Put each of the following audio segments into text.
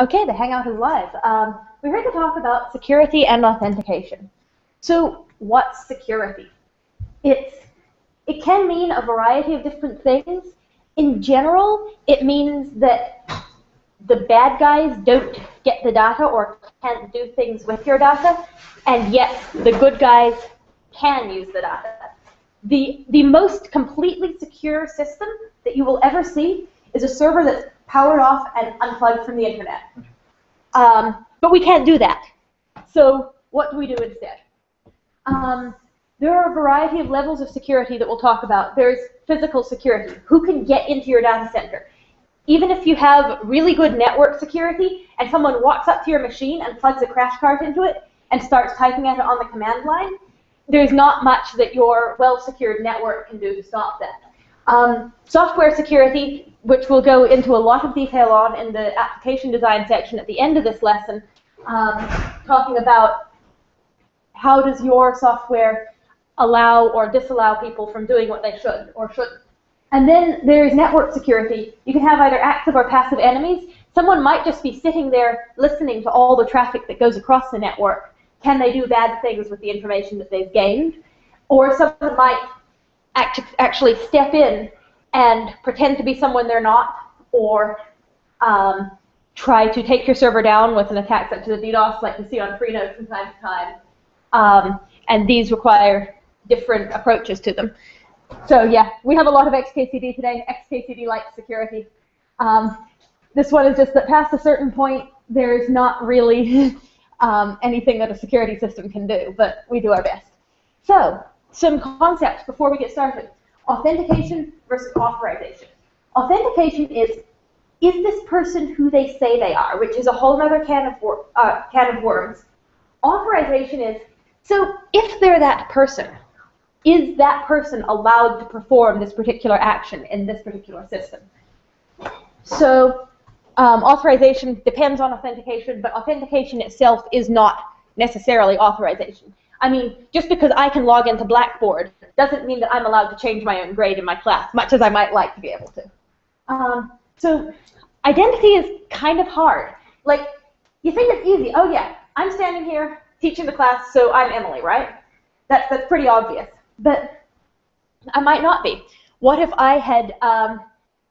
Okay, the Hangout is live. Um, we're here to talk about security and authentication. So, what's security? It's it can mean a variety of different things. In general, it means that the bad guys don't get the data or can't do things with your data, and yet the good guys can use the data. The, the most completely secure system that you will ever see is a server that's powered off and unplugged from the internet. Um, but we can't do that. So what do we do instead? Um, there are a variety of levels of security that we'll talk about. There's physical security. Who can get into your data center? Even if you have really good network security and someone walks up to your machine and plugs a crash card into it and starts typing at it on the command line, there's not much that your well-secured network can do to stop that. Um, software security, which we'll go into a lot of detail on in the application design section at the end of this lesson, um, talking about how does your software allow or disallow people from doing what they should or shouldn't. And then there's network security. You can have either active or passive enemies. Someone might just be sitting there listening to all the traffic that goes across the network. Can they do bad things with the information that they've gained? Or someone might act actually step in and pretend to be someone they're not, or um, try to take your server down with an attack such as a DDoS like you see on Freenode from time to time. Um, and these require different approaches to them. So yeah, we have a lot of XKCD today, XKCD-like security. Um, this one is just that past a certain point, there's not really um, anything that a security system can do, but we do our best. So, some concepts before we get started. Authentication versus authorization. Authentication is, is this person who they say they are, which is a whole other can of, uh, can of worms. Authorization is, so if they're that person, is that person allowed to perform this particular action in this particular system? So um, authorization depends on authentication, but authentication itself is not necessarily authorization. I mean, just because I can log into Blackboard doesn't mean that I'm allowed to change my own grade in my class, much as I might like to be able to. Um, so identity is kind of hard. Like, you think it's easy. Oh, yeah, I'm standing here teaching the class, so I'm Emily, right? That's, that's pretty obvious. But I might not be. What if I had um,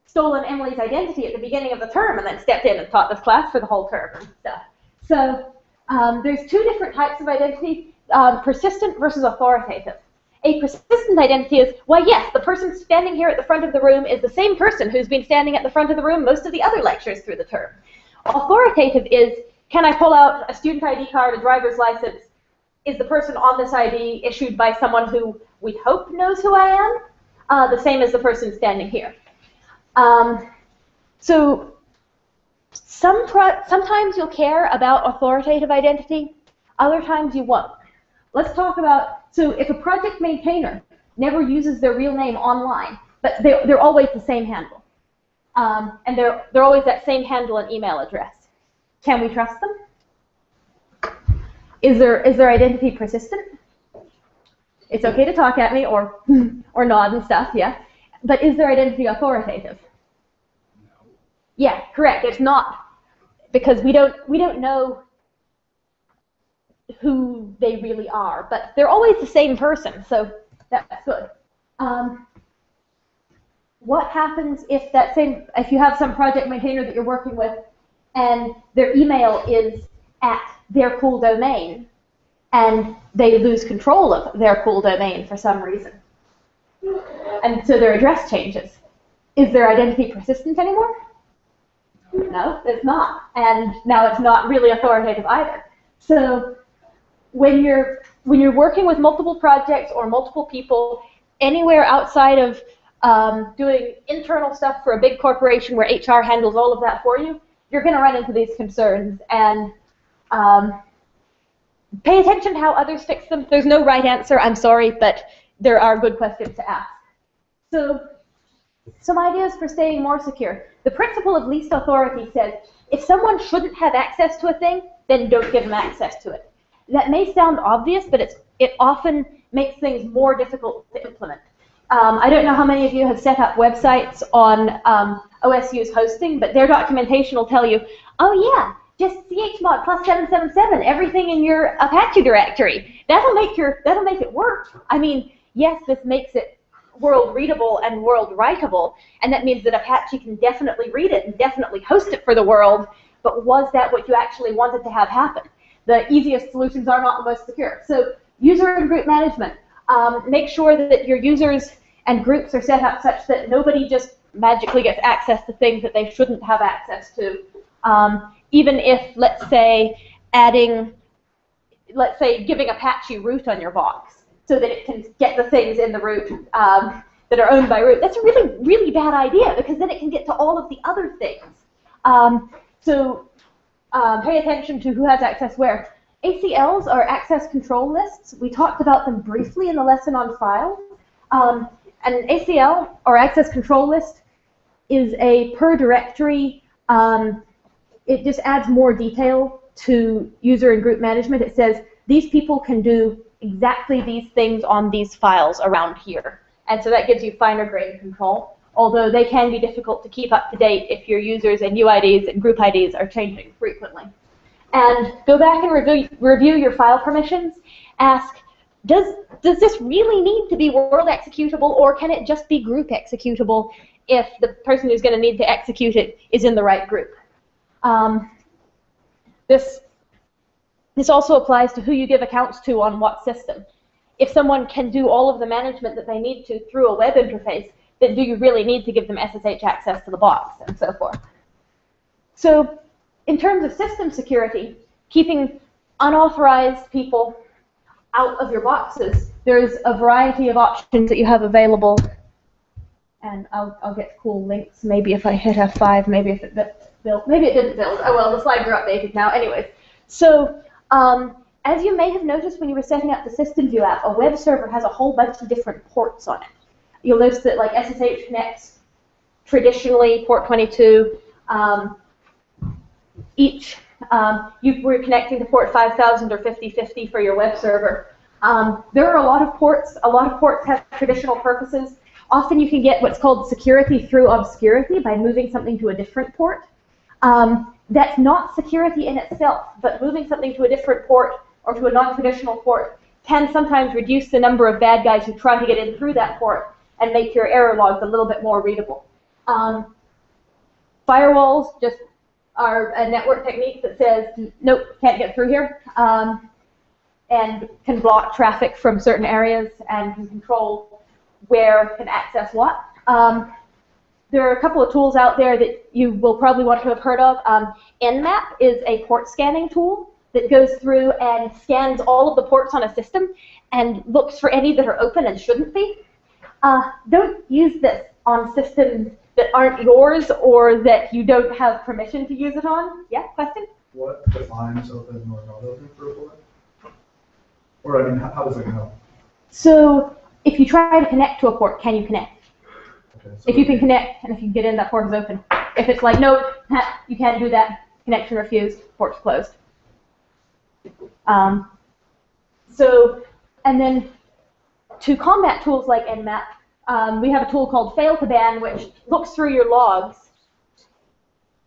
stolen Emily's identity at the beginning of the term and then stepped in and taught this class for the whole term and stuff? So um, there's two different types of identity um, persistent versus authoritative. A persistent identity is, why yes, the person standing here at the front of the room is the same person who's been standing at the front of the room most of the other lectures through the term. Authoritative is, can I pull out a student ID card, a driver's license? Is the person on this ID issued by someone who we hope knows who I am? Uh, the same as the person standing here. Um, so some sometimes you'll care about authoritative identity, other times you won't. Let's talk about, so if a project maintainer never uses their real name online, but they're, they're always the same handle, um, and they're, they're always that same handle and email address, can we trust them? Is, there, is their identity persistent? It's okay to talk at me or, or nod and stuff, yeah. But is their identity authoritative? No. Yeah, correct. It's not because we don't we don't know who they really are, but they're always the same person, so that's good. Um, what happens if that same, if you have some project maintainer that you're working with, and their email is at their cool domain, and they lose control of their cool domain for some reason, and so their address changes? Is their identity persistent anymore? No, it's not, and now it's not really authoritative either. So when you're when you're working with multiple projects or multiple people anywhere outside of um, doing internal stuff for a big corporation where HR handles all of that for you, you're going to run into these concerns and um, pay attention to how others fix them. There's no right answer. I'm sorry, but there are good questions to ask. So some ideas for staying more secure. The principle of least authority says if someone shouldn't have access to a thing, then don't give them access to it. That may sound obvious, but it's, it often makes things more difficult to implement. Um, I don't know how many of you have set up websites on um, OSU's hosting, but their documentation will tell you, Oh yeah, just chmod plus 777, everything in your Apache directory. That'll make your that'll make it work. I mean, yes, this makes it world readable and world writable, and that means that Apache can definitely read it and definitely host it for the world. But was that what you actually wanted to have happen? The easiest solutions are not the most secure. So user and group management. Um, make sure that your users and groups are set up such that nobody just magically gets access to things that they shouldn't have access to. Um, even if, let's say, adding, let's say, giving Apache root on your box so that it can get the things in the root um, that are owned by root. That's a really, really bad idea because then it can get to all of the other things. Um, so um, pay attention to who has access where. ACLs are access control lists. We talked about them briefly in the lesson on files. Um, an ACL, or access control list, is a per directory. Um, it just adds more detail to user and group management. It says these people can do exactly these things on these files around here. And so that gives you finer grained control, although they can be difficult to keep up to date if your users and UIDs and group IDs are changing frequently and go back and review, review your file permissions. Ask, does, does this really need to be world executable, or can it just be group executable if the person who's going to need to execute it is in the right group? Um, this, this also applies to who you give accounts to on what system. If someone can do all of the management that they need to through a web interface, then do you really need to give them SSH access to the box and so forth? So in terms of system security, keeping unauthorized people out of your boxes, there's a variety of options that you have available. And I'll, I'll get cool links maybe if I hit F5, maybe if it built, maybe it didn't build. Oh well, the slides are updated now. Anyways, so um, as you may have noticed when you were setting up the System View app, a web server has a whole bunch of different ports on it. You'll notice that like SSH connects traditionally port 22. Um, each, um, you were connecting to port 5000 or 5050 for your web server. Um, there are a lot of ports. A lot of ports have traditional purposes. Often you can get what's called security through obscurity by moving something to a different port. Um, that's not security in itself, but moving something to a different port or to a non-traditional port can sometimes reduce the number of bad guys who try to get in through that port and make your error logs a little bit more readable. Um, firewalls just are a network technique that says, nope, can't get through here, um, and can block traffic from certain areas and can control where can access what. Um, there are a couple of tools out there that you will probably want to have heard of. Um, Nmap is a port scanning tool that goes through and scans all of the ports on a system and looks for any that are open and shouldn't be. Uh, don't use this on systems that aren't yours or that you don't have permission to use it on? Yeah, question? What defines open or not open for a port? Or I mean, how, how does it know? So if you try to connect to a port, can you connect? Okay, so If you can connect and if you can get in, that port is open. If it's like, no, you can't do that, connection refused, port's closed. Um, so, and then to combat tools like Nmap, um, we have a tool called Fail2Ban, which looks through your logs.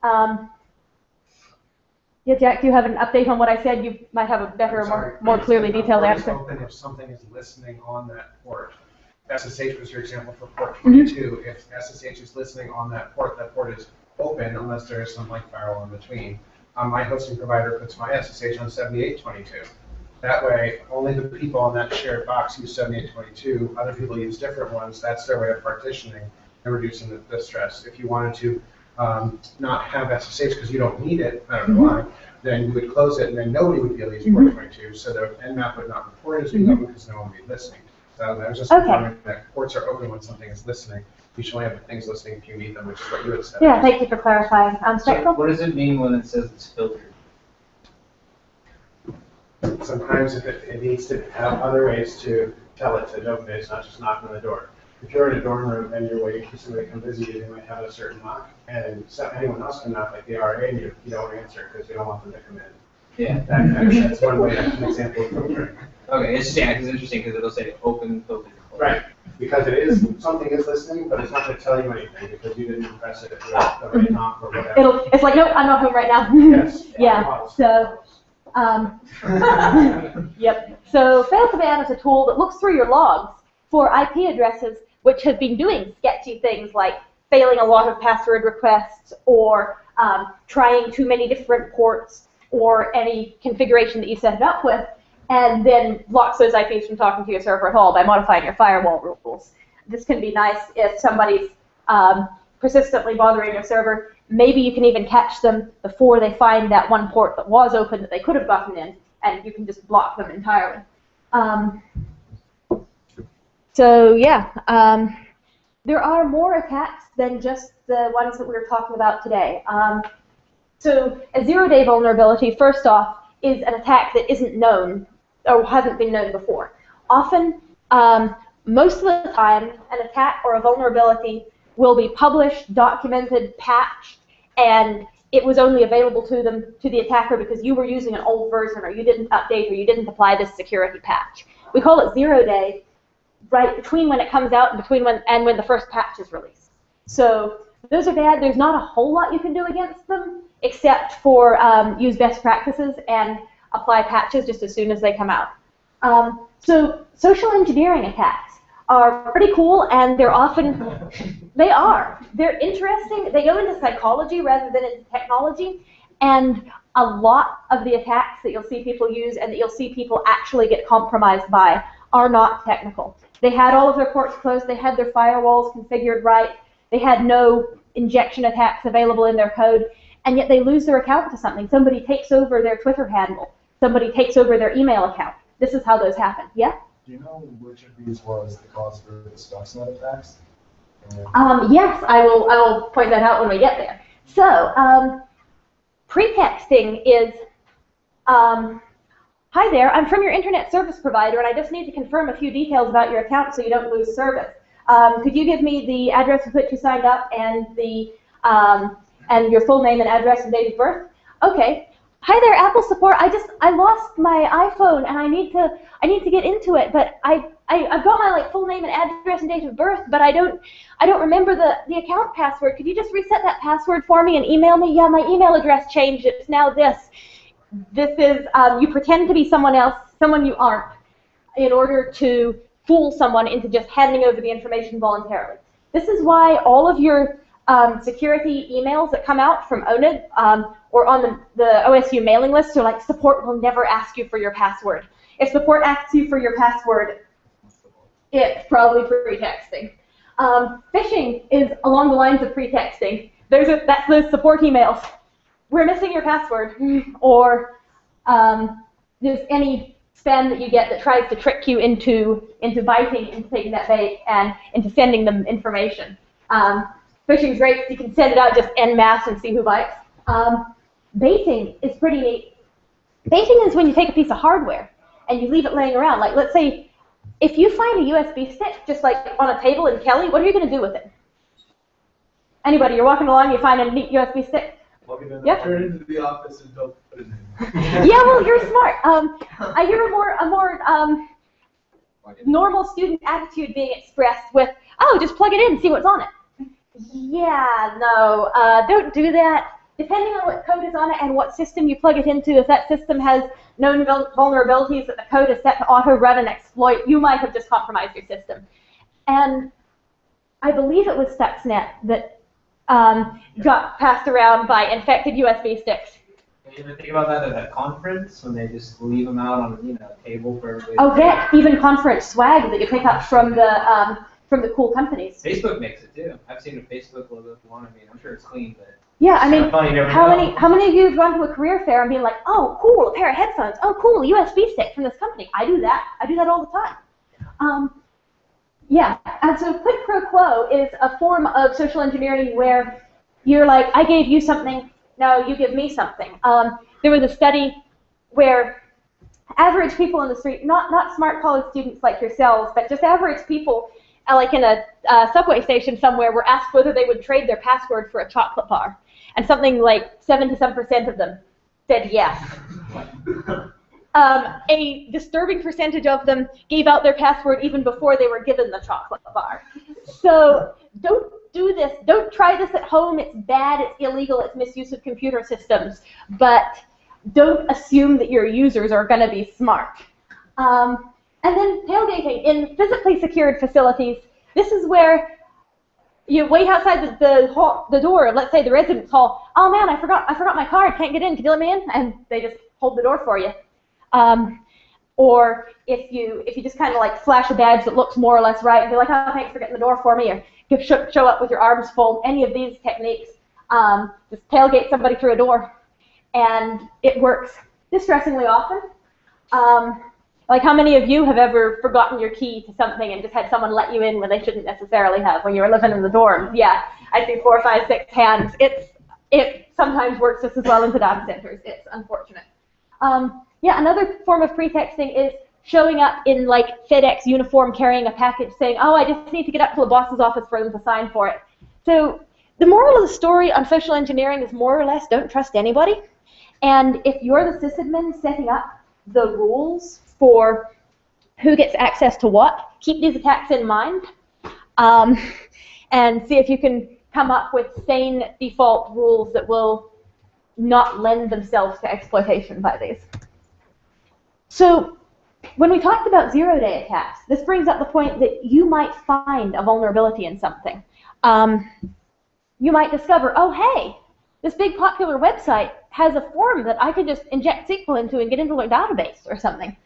Um, yeah, Jack, do you have an update on what I said? You might have a better, more, more clearly detailed answer. open if something is listening on that port. SSH was your example for port Mhm. 22. If SSH is listening on that port, that port is open unless there is some like firewall in between. Um, my hosting provider puts my SSH on 7822. That way, only the people on that shared box use 7822. Other people use different ones. That's their way of partitioning and reducing the, the stress. If you wanted to um, not have SSH because you don't need it, I don't know why, then you would close it and then nobody would be able to use port 22. So the Nmap would not report it as being open because no one would be listening. So that was just Okay. confirming that ports are open when something is listening. You should only have the things listening if you need them, which is what you had said. Yeah, thank you for clarifying. Um, So what does it mean when it says it's filtered? Sometimes if it, it needs to have other ways to tell it to open it, it's not just knocking on the door. If you're in a dorm room and you're waiting for somebody to come visit you, they might have a certain knock, and so anyone else can knock, like the RA, and you, you don't answer because we don't want them to come in. Yeah. That, that's one way, an example of filtering. Okay, it's just, yeah, 'cause it's interesting because it'll say open filtered. Right. Because it is, something is listening, but it's not gonna tell you anything because you didn't press it with the right knob or whatever. It'll, it's like, nope, I'm not home right now. Yes. Yeah, so, um, yep. So Fail2Ban is a tool that looks through your logs for IP addresses which have been doing sketchy things like failing a lot of password requests or um, trying too many different ports or any configuration that you set it up with, and then blocks those IPs from talking to your server at all by modifying your firewall rules. This can be nice if somebody's um, persistently bothering your server. Maybe you can even catch them before they find that one port that was open that they could have gotten in, and you can just block them entirely. Um, so yeah, um, there are more attacks than just the ones that we were talking about today. Um, so a zero-day vulnerability, first off, is an attack that isn't known or hasn't been known before. Often, um, most of the time, an attack or a vulnerability will be published, documented, patched, and it was only available to them to the attacker because you were using an old version or you didn't update or you didn't apply this security patch. We call it zero day right between when it comes out and between when and when the first patch is released. So those are bad. There's not a whole lot you can do against them except for um, use best practices and apply patches just as soon as they come out. Um, so social engineering attacks are pretty cool and they're often they are. They're interesting. They go into psychology rather than into technology and a lot of the attacks that you'll see people use and that you'll see people actually get compromised by are not technical. They had all of their ports closed. They had their firewalls configured right. They had no injection attacks available in their code and yet they lose their account to something. Somebody takes over their twitter handle. Somebody takes over their email account. This is how those happen. Yeah Do you know which of these was the cause for the Stuxnet attacks? Um, yes, I will. I will point that out when we get there. So, um, pretexting is, um, hi there. I'm from your internet service provider, and I just need to confirm a few details about your account so you don't lose service. Um, could you give me the address with which you signed up and the um, and your full name and address and date of birth? Okay. Hi there, Apple support. I just I lost my iPhone and I need to I need to get into it, but I, I I've got my like full name and address and date of birth, but I don't I don't remember the the account password. Could you just reset that password for me and email me? Yeah, my email address changed. It's now this. This is um, you pretend to be someone else, someone you aren't, in order to fool someone into just handing over the information voluntarily. This is why all of your um, security emails that come out from ONID um, or on the, the OSU mailing list are like support will never ask you for your password. If support asks you for your password, it's probably pretexting. Um, phishing is along the lines of pretexting. There's a, that's those support emails. We're missing your password, or um, there's any spam that you get that tries to trick you into into biting, into taking that bait, and into sending them information. Um, phishing is great. You can send it out just en masse and see who bites. Um, baiting is pretty neat. Baiting is when you take a piece of hardware and you leave it laying around. Like, let's say, if you find a USB stick just like on a table in Kelly, what are you going to do with it? Anybody, you're walking along, you find a neat USB stick. Yep. turn it into the office and don't put it in. yeah, well, you're smart. Um, I hear a more a more um, normal student attitude being expressed with, "Oh, just plug it in and see what's on it." Yeah, no, uh, don't do that. Depending on what code is on it and what system you plug it into, if that system has known vulnerabilities that the code is set to auto-run and exploit, you might have just compromised your system. And I believe it was Stuxnet that um, got passed around by infected USB sticks. You ever think about that at a conference when they just leave them out on you know a table for everybody? Oh, heck, even conference swag that you pick up from the um, from the cool companies. Facebook makes it too. I've seen a Facebook logo if you want. I mean, I'm sure it's clean, but Yeah, I mean, kinda funny, you never how know. many how many of you have gone to a career fair and been like, oh, cool, a pair of headphones. Oh, cool, a USB stick from this company. I do that. I do that all the time. Um, yeah, and so quid pro quo is a form of social engineering where you're like, I gave you something, now you give me something. Um, there was a study where average people in the street, not not smart college students like yourselves, but just average people, like in a uh, subway station somewhere, were asked whether they would trade their password for a chocolate bar, and something like 77% of them said yes. um, a disturbing percentage of them gave out their password even before they were given the chocolate bar. So don't do this. Don't try this at home. It's bad. It's illegal. It's misuse of computer systems. But don't assume that your users are going to be smart. Um, and then tailgating in physically secured facilities. This is where you wait outside the the, hall, the door. Let's say the residence hall. Oh man, I forgot I forgot my card. Can't get in. Can you let me in? And they just hold the door for you. Um, or if you if you just kind of like flash a badge that looks more or less right, and be like, oh, thanks for getting the door for me, or give, show, show up with your arms full. Any of these techniques, um, just tailgate somebody through a door, and it works distressingly often. Um, like how many of you have ever forgotten your key to something and just had someone let you in when they shouldn't necessarily have when you were living in the dorms? Yeah, I see four, five, six hands. It's it sometimes works just as well into data centers. It's unfortunate. Um, yeah, another form of pretexting is showing up in like FedEx uniform carrying a package saying, oh, I just need to get up to the boss's office for them to sign for it. So the moral of the story on social engineering is more or less don't trust anybody. And if you're the sysadmin setting up the rules for who gets access to what, keep these attacks in mind um, and see if you can come up with sane default rules that will not lend themselves to exploitation by these. So when we talked about zero-day attacks, this brings up the point that you might find a vulnerability in something. Um, you might discover, oh, hey, this big popular website has a form that I could just inject SQL into and get into their database or something.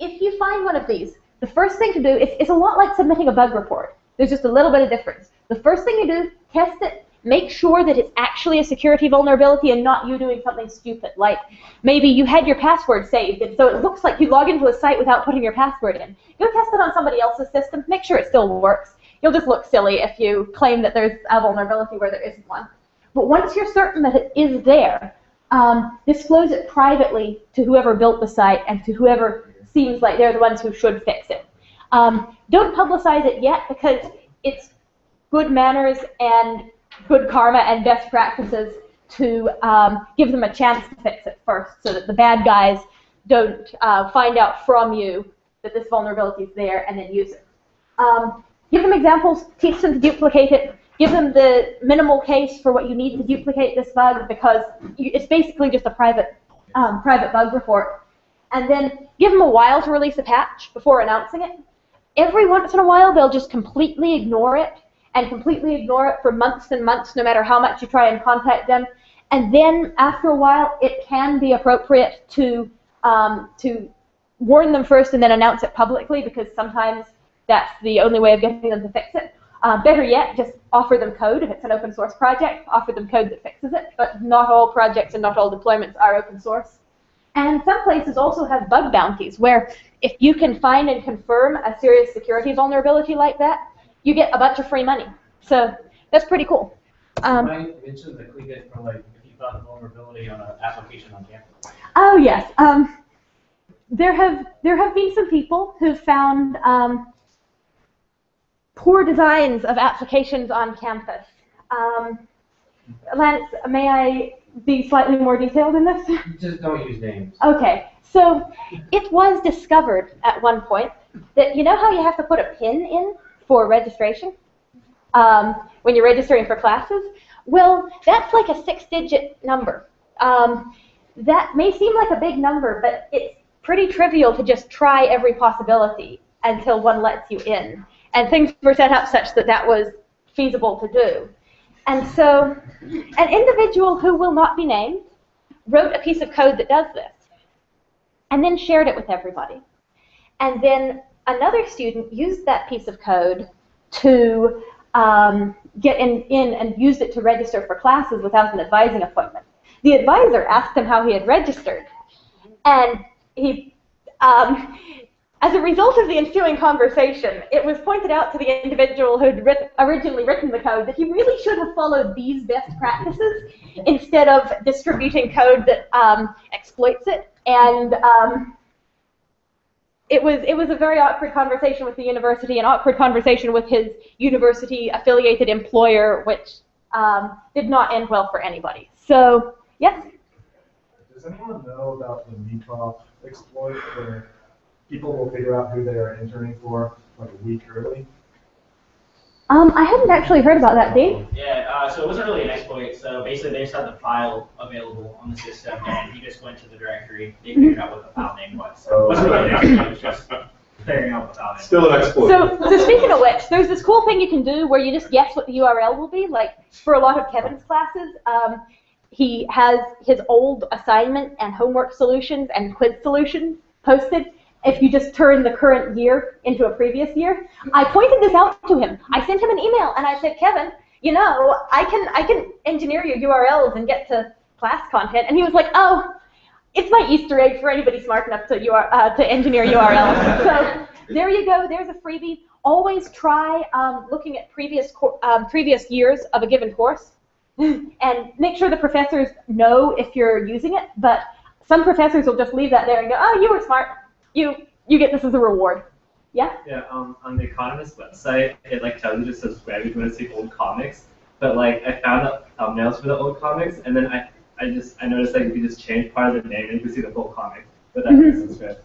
If you find one of these, the first thing to do is it's a lot like submitting a bug report. There's just a little bit of difference. The first thing you do, test it, make sure that it's actually a security vulnerability and not you doing something stupid. Like maybe you had your password saved, and so it looks like you log into a site without putting your password in. Go test it on somebody else's system. Make sure it still works. You'll just look silly if you claim that there's a vulnerability where there isn't one. But once you're certain that it is there, um, disclose it privately to whoever built the site and to whoever seems like they're the ones who should fix it. Um, don't publicize it yet because it's good manners and good karma and best practices to um, give them a chance to fix it first so that the bad guys don't uh, find out from you that this vulnerability is there and then use it. Um, give them examples, teach them to duplicate it, give them the minimal case for what you need to duplicate this bug because you, it's basically just a private, um, private bug report. And then give them a while to release a patch before announcing it. Every once in a while, they'll just completely ignore it and completely ignore it for months and months, no matter how much you try and contact them. And then after a while, it can be appropriate to um, to warn them first and then announce it publicly because sometimes that's the only way of getting them to fix it. Uh, better yet, just offer them code if it's an open source project. Offer them code that fixes it, but not all projects and not all deployments are open source. And some places also have bug bounties where if you can find and confirm a serious security vulnerability like that, you get a bunch of free money. So that's pretty cool. Um, Can I mention the CleanIt for like if you found a vulnerability on an application on campus? Oh yes. Um, there have there have been some people who've found um, poor designs of applications on campus. Um, Lance, may I be slightly more detailed in this? Just don't use names. Okay. So it was discovered at one point that you know how you have to put a pin in for registration um, when you're registering for classes? Well, that's like a six-digit number. Um, that may seem like a big number, but it's pretty trivial to just try every possibility until one lets you in. And things were set up such that that was feasible to do. And so an individual who will not be named wrote a piece of code that does this and then shared it with everybody. And then another student used that piece of code to um, get in, in and used it to register for classes without an advising appointment. The advisor asked him how he had registered, and he, um, as a result of the ensuing conversation, it was pointed out to the individual who had writ originally written the code that he really should have followed these best practices instead of distributing code that um, exploits it. And um, it was it was a very awkward conversation with the university, an awkward conversation with his university affiliated employer, which um, did not end well for anybody. So yes. Does anyone know about the Meatball exploit where people will figure out who they are interning for like a week early? Um, I hadn't actually heard about that, Dean. Yeah, uh, so it wasn't really an exploit. So basically, they just had the file available on the system, and he just went to the directory. They figured out what the file name was. So it wasn't really an exploit. It was just figuring out what the file. Still an exploit. So, so speaking of which, there's this cool thing you can do where you just guess what the URL will be. Like for a lot of Kevin's classes, um, he has his old assignment and homework solutions and quiz solutions posted. If you just turn the current year into a previous year, I pointed this out to him. I sent him an email and I said, Kevin, you know, I can I can engineer your URLs and get to class content. And he was like, Oh, it's my Easter egg for anybody smart enough to UR, uh, to engineer URLs. so there you go. There's a freebie. Always try um, looking at previous um, previous years of a given course, and make sure the professors know if you're using it. But some professors will just leave that there and go, "Oh, you were smart. You you get this as a reward." Yeah. Yeah, um, on the Economist website, it like tells you to subscribe if you want to see old comics. But like, I found out thumbnails for the old comics, and then I, I just I noticed like if you can just change part of the name and you can see the full comic. But that's Mhm. subscribe.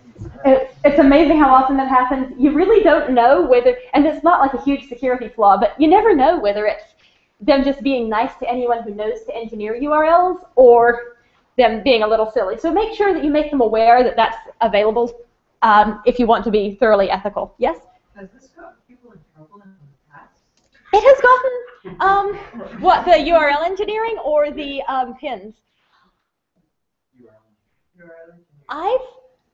It, it's amazing how often that happens. You really don't know whether, and it's not like a huge security flaw, but you never know whether it's them just being nice to anyone who knows to engineer URLs or them being a little silly. So make sure that you make them aware that that's available um, if you want to be thoroughly ethical. Yes? Has this gotten people in trouble in the past? It has gotten, um, what, the URL engineering or the um, pins? I've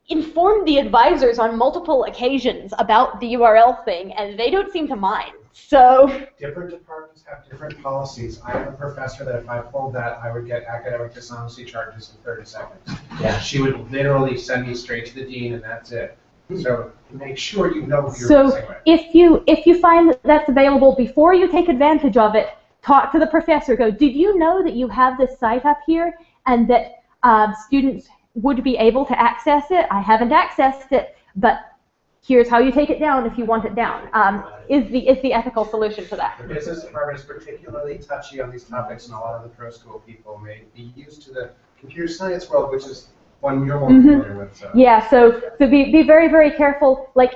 informed the advisors on multiple occasions about the URL thing, and they don't seem to mind. So, Different departments have different policies. I have a professor that if I pulled that, I would get academic dishonesty charges in 30 seconds. Yeah. She would literally send me straight to the dean and that's it. So make sure you know who you're So- if you if you find that that's available before you take advantage of it, talk to the professor. Go, did you know that you have this site up here and that uh, students would be able to access it? I haven't accessed it, but here's how you take it down if you want it down. Um, is the is the ethical solution to that? The business department is particularly touchy on these topics, and a lot of the pro school people may be used to the computer science world, which is one you're more Mhm. familiar with. So. Yeah, so so be, be very, very careful. Like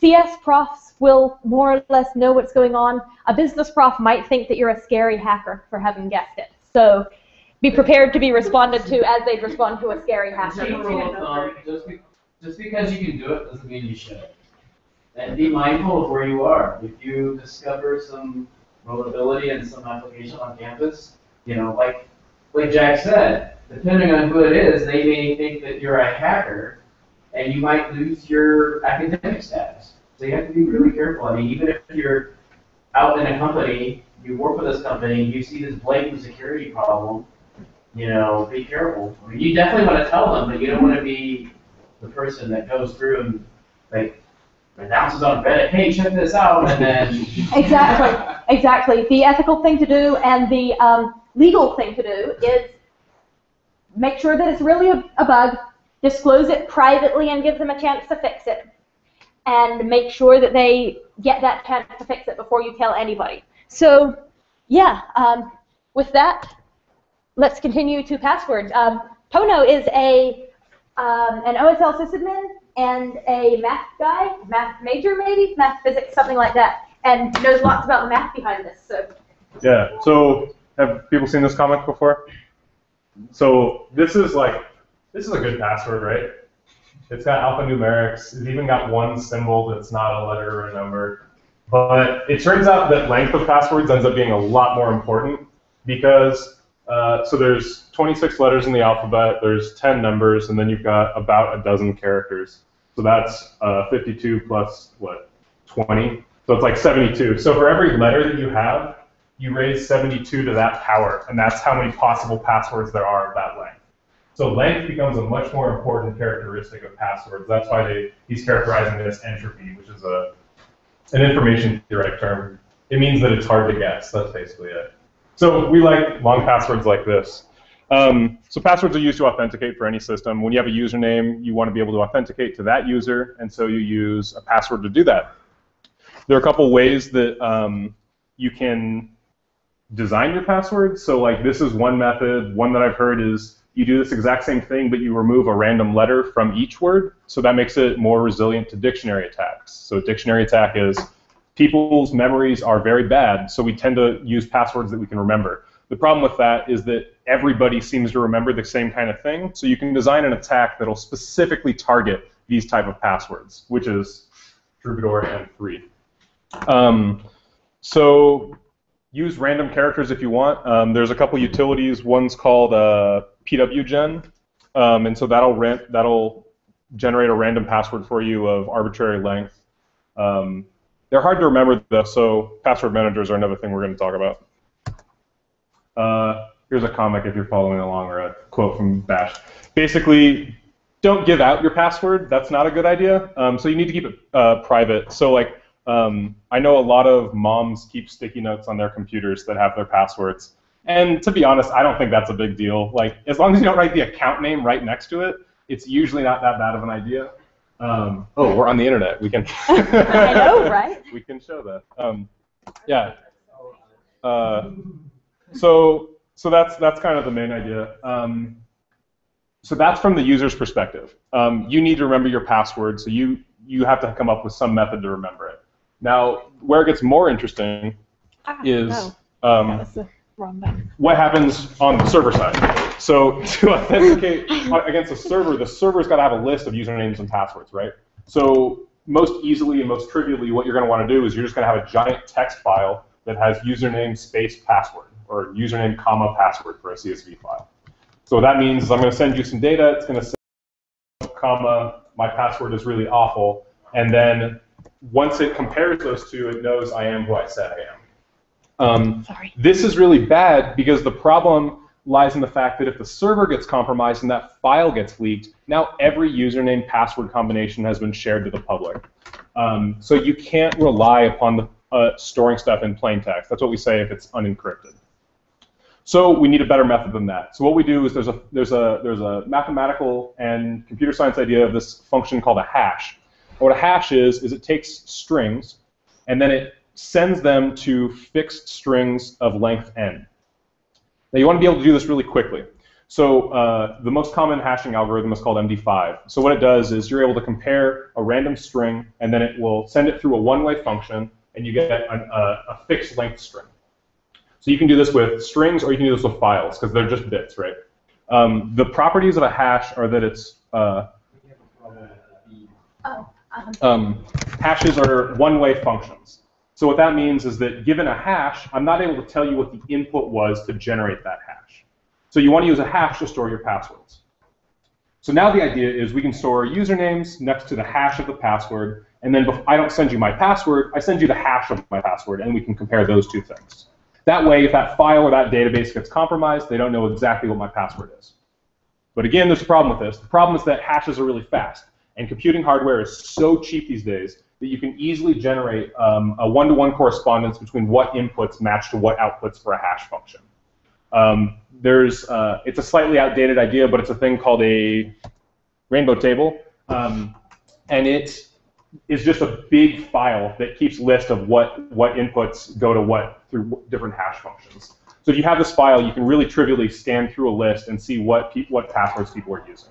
CS profs will more or less know what's going on. A business prof might think that you're a scary hacker for having guessed it. So be prepared to be responded to as they'd respond to a scary hacker. General rule just, be, just because you can do it doesn't mean you should. And be mindful of where you are. If you discover some vulnerability in some application on campus, you know, like like Jack said, depending on who it is, they may think that you're a hacker, and you might lose your academic status. So you have to be really careful. I mean, even if you're out in a company, you work with this company, you see this blatant security problem, you know, be careful. I mean, you definitely want to tell them, but you don't want to be the person that goes through and like announces on Reddit, hey, check this out, and then Exactly, exactly. The ethical thing to do and the um, legal thing to do is make sure that it's really a, a bug, disclose it privately and give them a chance to fix it, and make sure that they get that chance to fix it before you tell anybody. So, yeah, um, with that, let's continue to passwords. Um, Tono is a um, an OSL sysadmin and a math guy, math major maybe, math physics, something like that, and knows lots about the math behind this. So Yeah. So have people seen this comic before? So this is like this is a good password, right? It's got alphanumerics. It's even got one symbol that's not a letter or a number. But it turns out that length of passwords ends up being a lot more important because uh, so there's 26 letters in the alphabet, there's 10 numbers, and then you've got about a dozen characters. So that's uh, 52 plus what 20. So it's like 72. So for every letter that you have, you raise 72 to that power, and that's how many possible passwords there are of that length. So length becomes a much more important characteristic of passwords. That's why they, he's characterizing it as entropy, which is a an information theoretic term. It means that it's hard to guess. That's basically it. So we like long passwords like this. Um, so passwords are used to authenticate for any system. When you have a username, you want to be able to authenticate to that user, and so you use a password to do that. There are a couple ways that um, you can design your passwords. So like this is one method. One that I've heard is you do this exact same thing, but you remove a random letter from each word. So that makes it more resilient to dictionary attacks. So dictionary attack is people's memories are very bad, so we tend to use passwords that we can remember. The problem with that is that everybody seems to remember the same kind of thing, so you can design an attack that'll specifically target these type of passwords, which is Troubadour and 3. Um, so use random characters if you want. Um, there's a couple utilities. One's called uh, PWGen, um, and so that'll ran- that'll generate a random password for you of arbitrary length. Um, they're hard to remember though, so password managers are another thing we're going to talk about. Uh, here's a comic if you're following along, or a quote from Bash. Basically, don't give out your password. That's not a good idea. Um, so you need to keep it uh, private. So like, um, I know a lot of moms keep sticky notes on their computers that have their passwords. And to be honest, I don't think that's a big deal. Like, as long as you don't write the account name right next to it, it's usually not that bad of an idea. Um, oh, we're on the internet. We can. I know, right? We can show that. Um, yeah. Uh, so so that's that's kind of the main idea. Um, so that's from the user's perspective. Um, you need to remember your password, so you you have to come up with some method to remember it. Now, where it gets more interesting Ah, is no. um, That wrong what happens on the server side. So to authenticate against a server, the server's got to have a list of usernames and passwords, right? So most easily and most trivially, what you're going to want to do is you're just going to have a giant text file that has username space password, or username comma password for a CSV file. So what that means is I'm going to send you some data. It's going to say comma my password is really awful, and then once it compares those two, it knows I am who I said I am. Um, Sorry. this is really bad because the problem lies in the fact that if the server gets compromised and that file gets leaked, now every username password combination has been shared to the public. Um, so you can't rely upon the, uh, storing stuff in plain text. That's what we say if it's unencrypted. So we need a better method than that. So what we do is there's a there's a there's a mathematical and computer science idea of this function called a hash. What a hash is is it takes strings and then it sends them to fixed strings of length n. Now you want to be able to do this really quickly. So uh, the most common hashing algorithm is called MD5. So what it does is you're able to compare a random string and then it will send it through a one-way function and you get an, a, a fixed length string. So you can do this with strings or you can do this with files because they're just bits, right? Um, the properties of a hash are that it's uh, Oh, um, um, hashes are one-way functions. So what that means is that given a hash, I'm not able to tell you what the input was to generate that hash. So you want to use a hash to store your passwords. So now the idea is we can store usernames next to the hash of the password, and then I don't send you my password, I send you the hash of my password, and we can compare those two things. That way, if that file or that database gets compromised, they don't know exactly what my password is. But again, there's a problem with this. The problem is that hashes are really fast, and computing hardware is so cheap these days that you can easily generate um, a one-to-one correspondence between what inputs match to what outputs for a hash function. Um, there's, uh, it's a slightly outdated idea, but it's a thing called a rainbow table, um, and it is just a big file that keeps list of what what inputs go to what through different hash functions. So if you have this file, you can really trivially scan through a list and see what what passwords people are using.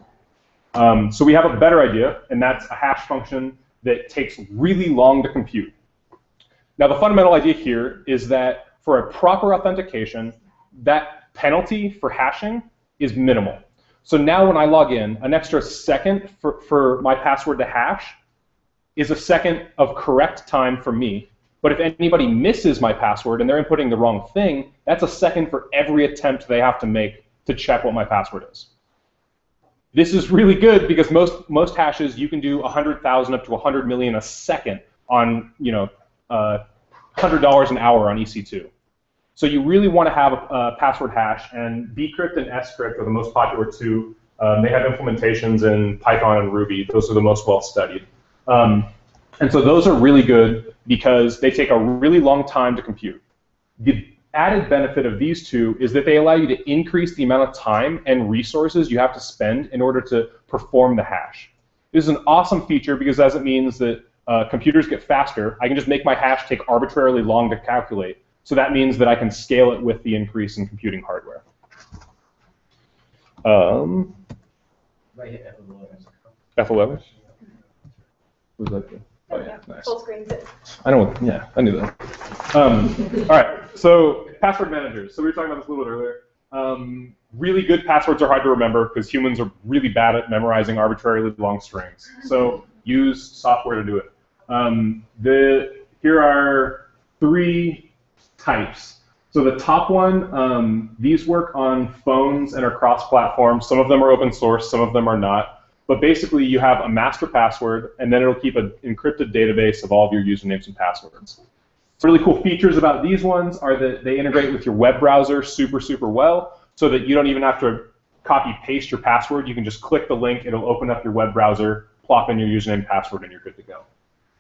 Um, so we have a better idea, and that's a hash function that takes really long to compute. Now the fundamental idea here is that for a proper authentication, that penalty for hashing is minimal. So now when I log in, an extra second for, for my password to hash is a second of correct time for me. But if anybody misses my password and they're inputting the wrong thing, that's a second for every attempt they have to make to check what my password is. This is really good because most most hashes you can do 100,000 up to 100 million a second on you know uh, $100 an hour on EC2. So you really want to have a, a password hash, and bcrypt and scrypt are the most popular two. Um, they have implementations in Python and Ruby. Those are the most well studied. Um, and so those are really good because they take a really long time to compute. The added benefit of these two is that they allow you to increase the amount of time and resources you have to spend in order to perform the hash. This is an awesome feature because as it means that uh, computers get faster, I can just make my hash take arbitrarily long to calculate. So that means that I can scale it with the increase in computing hardware. Um, Right, hit F11. F11. Was that the- Oh yeah, nice. Full screen zip. I know. Yeah, I knew that. Um, all right. So password managers. So we were talking about this a little bit earlier. Um, really good passwords are hard to remember because humans are really bad at memorizing arbitrarily long strings. So use software to do it. Um, the here are three types. So the top one, um, these work on phones and are cross-platform. Some of them are open source, some of them are not. But basically, you have a master password, and then it'll keep an encrypted database of all of your usernames and passwords. Really cool features about these ones are that they integrate with your web browser super, super well, so that you don't even have to copy paste your password. You can just click the link, it'll open up your web browser, plop in your username and password, and you're good to go.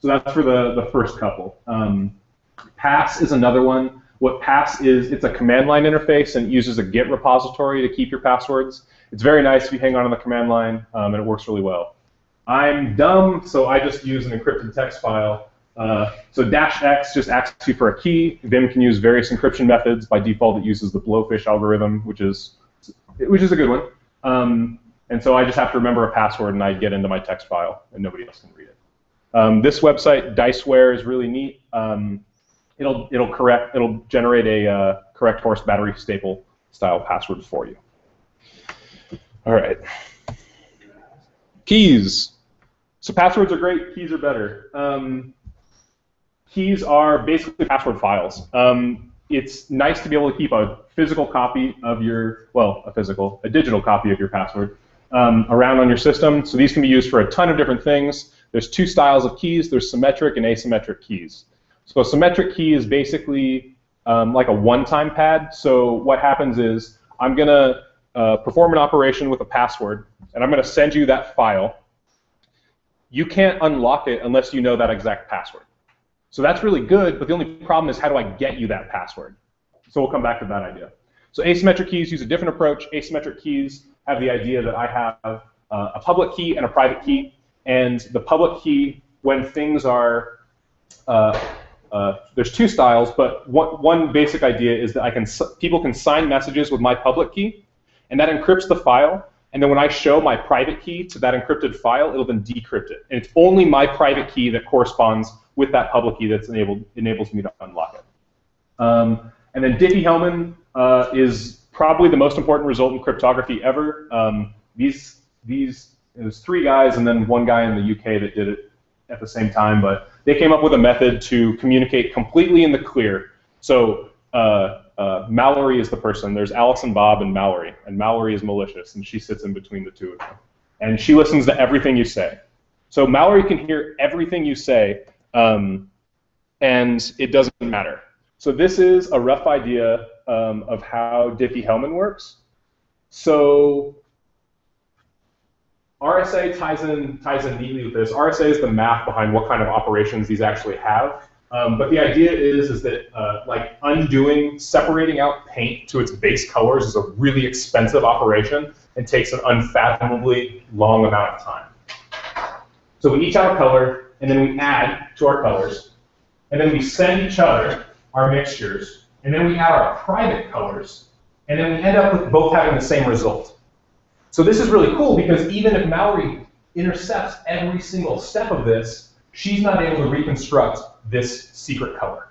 So that's for the, the first couple. Um, Pass is another one. What Pass is, it's a command line interface and it uses a Git repository to keep your passwords. It's very nice if you hang on to the command line, um, and it works really well. I'm dumb, so I just use an encrypted text file. Uh, so dash x just asks you for a key. Vim can use various encryption methods. By default, it uses the Blowfish algorithm, which is which is a good one. Um, and so I just have to remember a password, and I get into my text file, and nobody else can read it. Um, this website, Diceware, is really neat. Um, it'll it'll correct it'll generate a uh, correct horse battery staple style password for you. All right. Keys. So passwords are great. Keys are better. Um, keys are basically password files. Um, it's nice to be able to keep a physical copy of your well, a physical, a digital copy of your password um, around on your system. So these can be used for a ton of different things. There's two styles of keys. There's symmetric and asymmetric keys. So a symmetric key is basically um, like a one-time pad. So what happens is I'm going to uh, perform an operation with a password, and I'm going to send you that file. You can't unlock it unless you know that exact password. So that's really good, but the only problem is how do I get you that password? So we'll come back to that idea. So asymmetric keys use a different approach. Asymmetric keys have the idea that I have uh, a public key and a private key, and the public key, when things are uh, uh, there's two styles, but one, one basic idea is that I can people can sign messages with my public key, and that encrypts the file. And then when I show my private key to that encrypted file, it'll then decrypt it. And it's only my private key that corresponds with that public key that's enabled enables me to unlock it. Um, and then Diffie-Hellman uh, is probably the most important result in cryptography ever. Um, these these there's three guys and then one guy in the UK that did it at the same time, but they came up with a method to communicate completely in the clear. So uh, uh, Mallory is the person. There's Alice and Bob and Mallory, and Mallory is malicious, and she sits in between the two of them. And she listens to everything you say. So Mallory can hear everything you say, um, and it doesn't matter. So this is a rough idea um, of how Diffie-Hellman works. So RSA ties in ties in neatly with this. RSA is the math behind what kind of operations these actually have. Um, but the idea is is that uh, like undoing, separating out paint to its base colors is a really expensive operation and takes an unfathomably long amount of time. So we each have a color, and then we add to our colors, and then we send each other our mixtures, and then we add our private colors, and then we end up with both having the same result. So this is really cool because even if Mallory intercepts every single step of this, she's not able to reconstruct this secret color.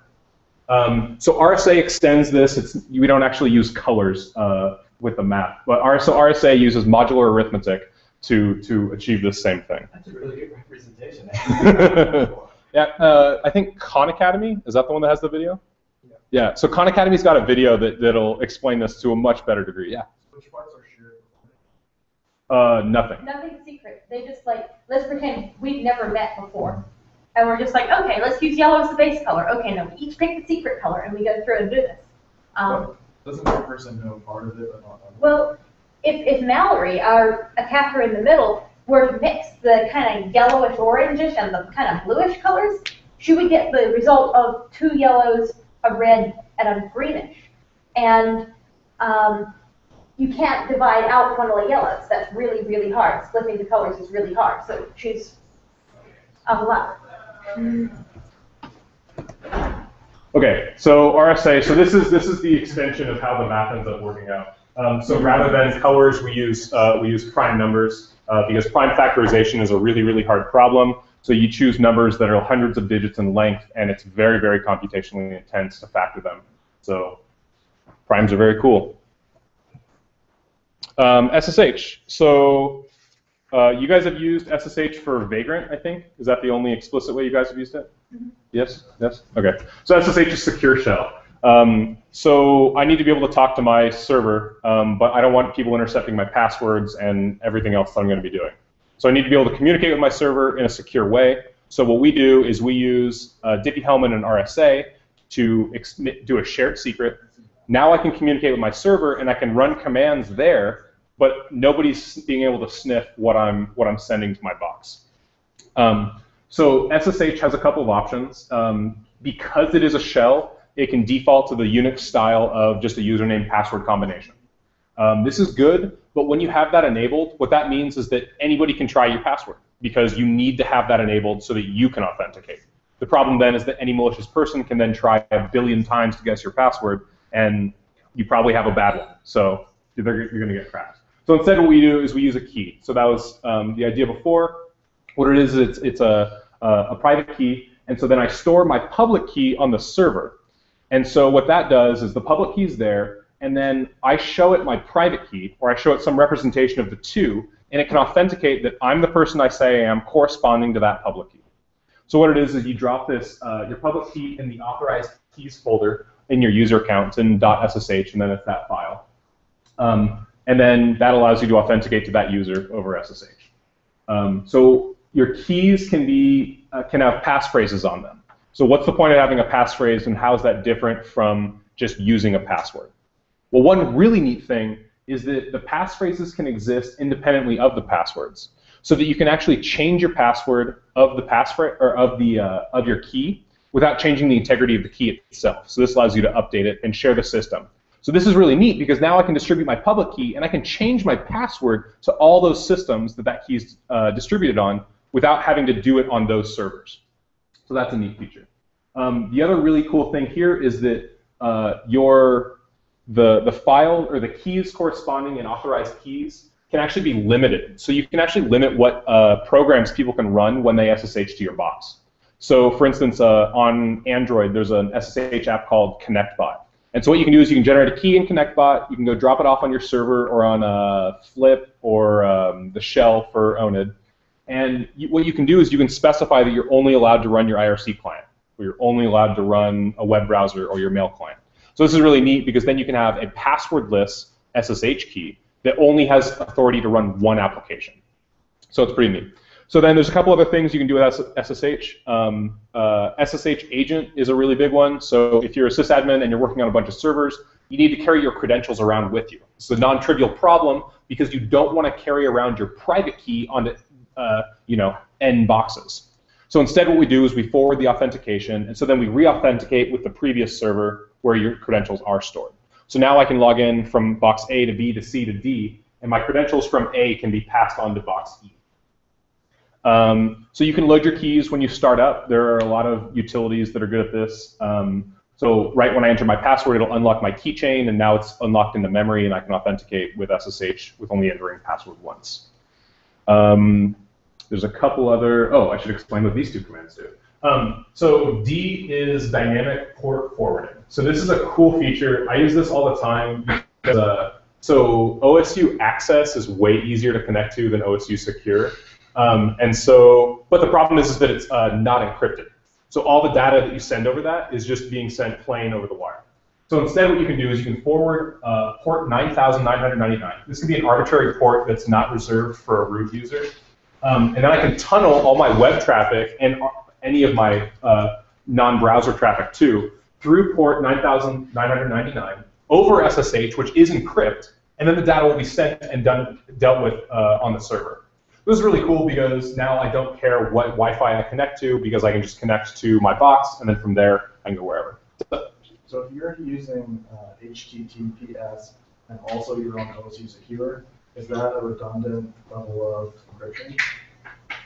Um, so RSA extends this. It's, we don't actually use colors uh, with the map, but R, so RSA uses modular arithmetic to to achieve this same thing. That's a really good representation. yeah, uh, I think Khan Academy is that the one that has the video? Yeah. Yeah. So Khan Academy's got a video that that'll explain this to a much better degree. Yeah. Which parts are shared? Uh, nothing. Nothing's secret. They just like, let's pretend we've never met before. And we're just like, okay, let's use yellow as the base color. Okay, no, we each pick the secret color and we go through and do this. Um, Doesn't that person know part of it but not others? well, if, if Mallory, our attacker in the middle, were to mix the kind of yellowish orangish and the kind of bluish colors, she would get the result of two yellows, a red, and a greenish. And um, you can't divide out one of the yellows. That's really, really hard. Splitting the colors is really hard. So choose a lot. Okay, so RSA. So this is this is the extension of how the math ends up working out. Um, so rather than colors, we use uh, we use prime numbers uh, because prime factorization is a really really hard problem. So you choose numbers that are hundreds of digits in length, and it's very very computationally intense to factor them. So primes are very cool. Um, SSH. So uh, you guys have used SSH for Vagrant, I think. Is that the only explicit way you guys have used it? Yes. Yes. Okay. So SSH is secure shell. Um, so I need to be able to talk to my server, um, but I don't want people intercepting my passwords and everything else that I'm going to be doing. So I need to be able to communicate with my server in a secure way. So what we do is we use uh, Diffie-Hellman and RSA to ex- do a shared secret. Now I can communicate with my server and I can run commands there, but nobody's being able to sniff what I'm what I'm sending to my box. Um, so SSH has a couple of options. Um, because it is a shell, it can default to the Unix style of just a username password combination. Um, this is good, but when you have that enabled, what that means is that anybody can try your password because you need to have that enabled so that you can authenticate. The problem then is that any malicious person can then try a billion times to guess your password, and you probably have a bad one. So you're, going to get cracked. So instead, what we do is we use a key. So that was um, the idea before. What it is, it's, it's a, a, a private key, and so then I store my public key on the server. And so what that does is the public key is there, and then I show it my private key, or I show it some representation of the two, and it can authenticate that I'm the person I say I am corresponding to that public key. So what it is is you drop this uh, your public key in the authorized keys folder in your user account. In .ssh, and then it's that file. Um, and then that allows you to authenticate to that user over SSH. Um, so your keys can be uh, can have passphrases on them. So what's the point of having a passphrase, and how is that different from just using a password? Well, one really neat thing is that the passphrases can exist independently of the passwords, so that you can actually change your password of the passphrase or of the uh, of your key without changing the integrity of the key itself. So this allows you to update it and share the system. So this is really neat because now I can distribute my public key and I can change my password to all those systems that that key is uh, distributed on without having to do it on those servers. So that's a neat feature. Um, the other really cool thing here is that uh, your the the file or the keys corresponding in authorized keys can actually be limited. So you can actually limit what uh, programs people can run when they SSH to your box. So for instance, uh, on Android, there's an SSH app called ConnectBot. And so what you can do is you can generate a key in ConnectBot, you can go drop it off on your server or on a Flip or um, the shell for Onid. And you, what you can do is you can specify that you're only allowed to run your IRC client, or you're only allowed to run a web browser or your mail client. So this is really neat because then you can have a passwordless SSH key that only has authority to run one application. So it's pretty neat. So then there's a couple other things you can do with SSH. Um, uh, SSH agent is a really big one. So if you're a sysadmin and you're working on a bunch of servers, you need to carry your credentials around with you. It's a non-trivial problem because you don't want to carry around your private key onto, uh, you know, n boxes. So instead, what we do is we forward the authentication, and so then we re-authenticate with the previous server where your credentials are stored. So now I can log in from box A to B to C to D, and my credentials from A can be passed on to box E. Um, so you can load your keys when you start up. There are a lot of utilities that are good at this. Um, so right when I enter my password, it'll unlock my keychain, and now it's unlocked into memory, and I can authenticate with SSH with only entering password once. Um, there's a couple other. Oh, I should explain what these two commands do. Um, so D is dynamic port forwarding. So this is a cool feature. I use this all the time. Because, uh, so OSU access is way easier to connect to than OSU secure. Um, and so, but the problem is, is that it's uh, not encrypted. So all the data that you send over that is just being sent plain over the wire. So instead, what you can do is you can forward uh, port 9999. This can be an arbitrary port that's not reserved for a root user. Um, and then I can tunnel all my web traffic and any of my uh, non-browser traffic too through port 9999 over SSH, which is encrypted, and then the data will be sent and done dealt with uh, on the server. This is really cool because now I don't care what Wi-Fi I connect to because I can just connect to my box, and then from there I can go wherever. So if you're using uh, HTTPS and also you're on OSU Secure, is that a redundant level of encryption?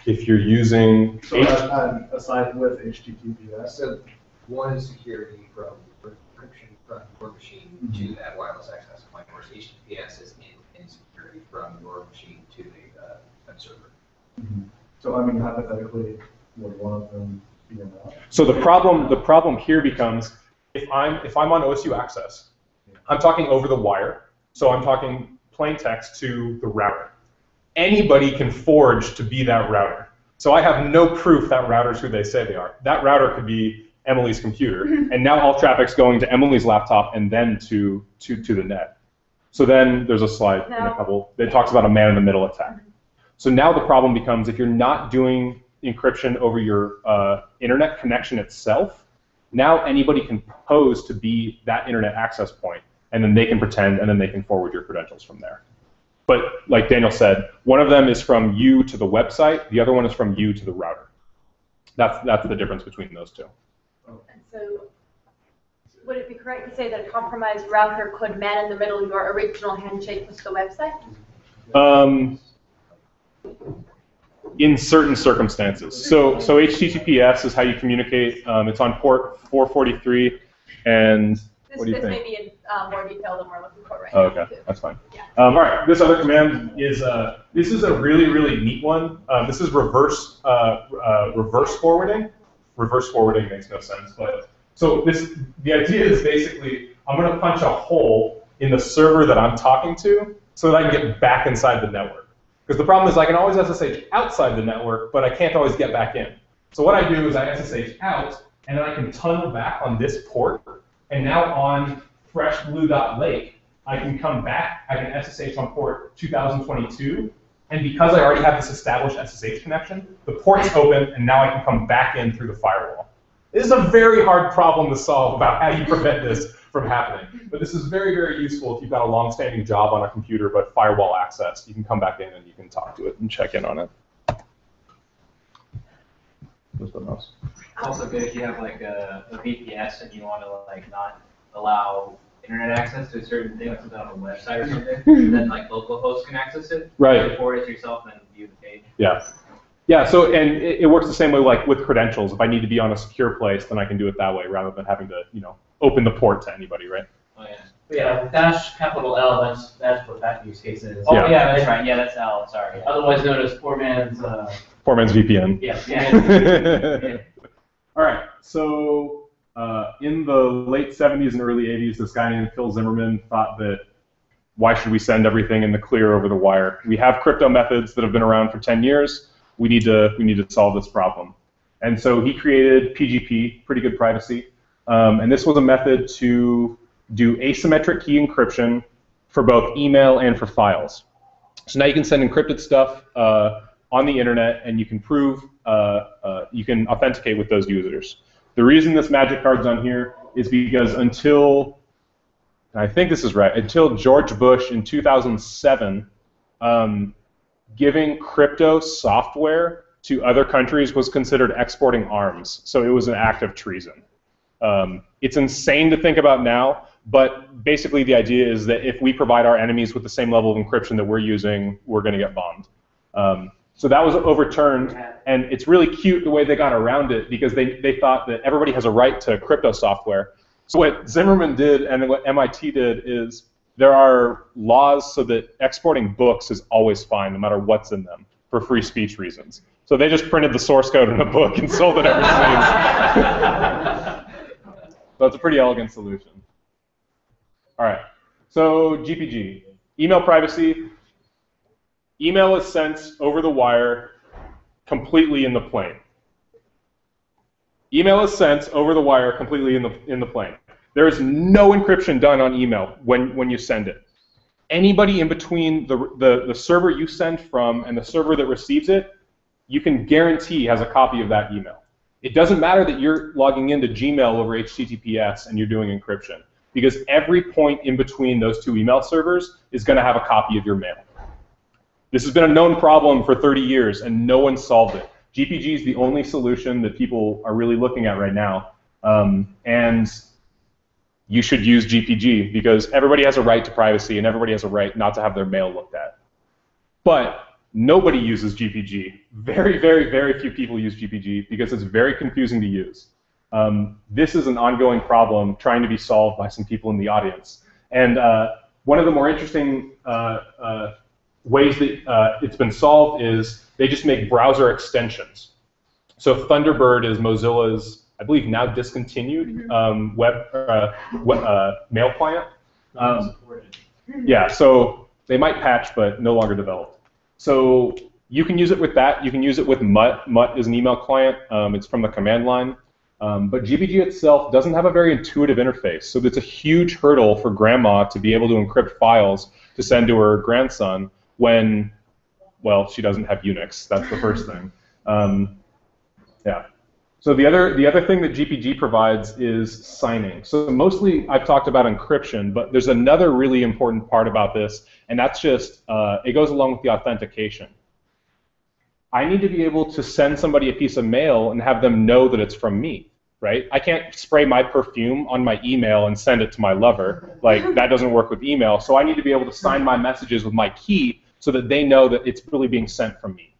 If you're using So H- uh, aside with HTTPS, So one is security from encryption from your machine to that wireless access point, whereas HTTPS is in, in security from your machine to the uh, web server. So I mean, hypothetically, would one of them be enough? So the problem, the problem here becomes if I'm if I'm on OSU access, I'm talking over the wire, so I'm talking plain text to the router. Anybody can forge to be that router. So I have no proof that router's who they say they are. That router could be Emily's computer, and now all traffic's going to Emily's laptop and then to to to the net. So then there's a slide in a couple that talks about a man-in-the-middle attack. So now the problem becomes if you're not doing encryption over your uh, internet connection itself, now anybody can pose to be that internet access point, and then they can pretend, and then they can forward your credentials from there. But like Daniel said, one of them is from you to the website, the other one is from you to the router. That's that's the difference between those two. And so, would it be correct to say that a compromised router could man in the middle your original handshake with the website? Um, in certain circumstances. So, so HTTPS is how you communicate. Um, it's on port 443, and This, what do you this think? may be in uh, more detail than we're looking for right Oh, now. okay, too. that's fine. Yeah. Um, all right, this other command is uh, this is a really really neat one. Um, this is reverse uh, uh, reverse forwarding. Reverse forwarding makes no sense, but so this the idea is basically I'm going to punch a hole in the server that I'm talking to so that I can get back inside the network. Because the problem is I can always SSH outside the network, but I can't always get back in. So what I do is I SSH out, and then I can tunnel back on this port, and now on freshblue.lake, I can come back, I can SSH on port 2022, and because I already have this established SSH connection, the port's open, and now I can come back in through the firewall. This is a very hard problem to solve about how you prevent this from happening. But this is very, very useful if you've got a long-standing job on a computer but firewall access. You can come back in and you can talk to it and check in on it. Where's the mouse? Also good if you have like a, a VPS and you want to like not allow internet access to a certain thing, like something on a website or something, and then like local hosts can access it. Right. Forward it to yourself and view the page. Yeah. Yeah, so, and it, it works the same way like with credentials. If I need to be on a secure place, then I can do it that way rather than having to, you know, open the port to anybody, right? Oh yeah. Yeah, dash capital L, that's, that's what that use case is. Oh Yeah. yeah, that's right. Yeah, that's L. Sorry. Otherwise known as poor man's, uh, Poor man's VPN. yeah, poor man's- All right, so uh, in the late 70s and early 80s, this guy named Phil Zimmermann thought that why should we send everything in the clear over the wire? We have crypto methods that have been around for 10 years. We need to we need to solve this problem. And so he created PGP, pretty good privacy, um, and this was a method to do asymmetric key encryption for both email and for files. So now you can send encrypted stuff uh, on the internet, and you can prove uh, uh, you can authenticate with those users. The reason this magic card's on here is because until I think this is right until George Bush in 2007, um, giving crypto software to other countries was considered exporting arms. So it was an act of treason. Um, it's insane to think about now, but basically the idea is that if we provide our enemies with the same level of encryption that we're using, we're going to get bombed. Um, so that was overturned, and it's really cute the way they got around it because they, they thought that everybody has a right to crypto software. So what Zimmermann did and what MIT did is there are laws so that exporting books is always fine no matter what's in them for free speech reasons. So they just printed the source code in a book and sold it overseas. so it's a pretty elegant solution. All right. So GPG, email privacy. Email is sent over the wire completely in the plain. Email is sent over the wire completely in the in the plain. There is no encryption done on email when, when you send it. Anybody in between the, the, the server you send from and the server that receives it, you can guarantee has a copy of that email. It doesn't matter that you're logging into Gmail over HTTPS and you're doing encryption, because every point in between those two email servers is going to have a copy of your mail. This has been a known problem for 30 years, and no one solved it. GPG is the only solution that people are really looking at right now, um, and you should use GPG because everybody has a right to privacy and everybody has a right not to have their mail looked at. But nobody uses GPG. Very, very, very few people use GPG because it's very confusing to use. Um, this is an ongoing problem trying to be solved by some people in the audience. And uh, one of the more interesting uh, uh, ways that uh, it's been solved is they just make browser extensions. So Thunderbird is Mozilla's, I believe now discontinued um, web, uh, web uh, mail client. Um, yeah, so they might patch, but no longer developed. So you can use it with that. You can use it with Mutt. Mutt is an email client. Um, it's from the command line. Um, but GPG itself doesn't have a very intuitive interface, so it's a huge hurdle for grandma to be able to encrypt files to send to her grandson when, well, she doesn't have Unix. That's the first thing. Um, yeah. So the other the other thing that GPG provides is signing. So mostly I've talked about encryption, but there's another really important part about this, and that's just uh, it goes along with the authentication. I need to be able to send somebody a piece of mail and have them know that it's from me, right? I can't spray my perfume on my email and send it to my lover. Like that doesn't work with email. So I need to be able to sign my messages with my key so that they know that it's really being sent from me.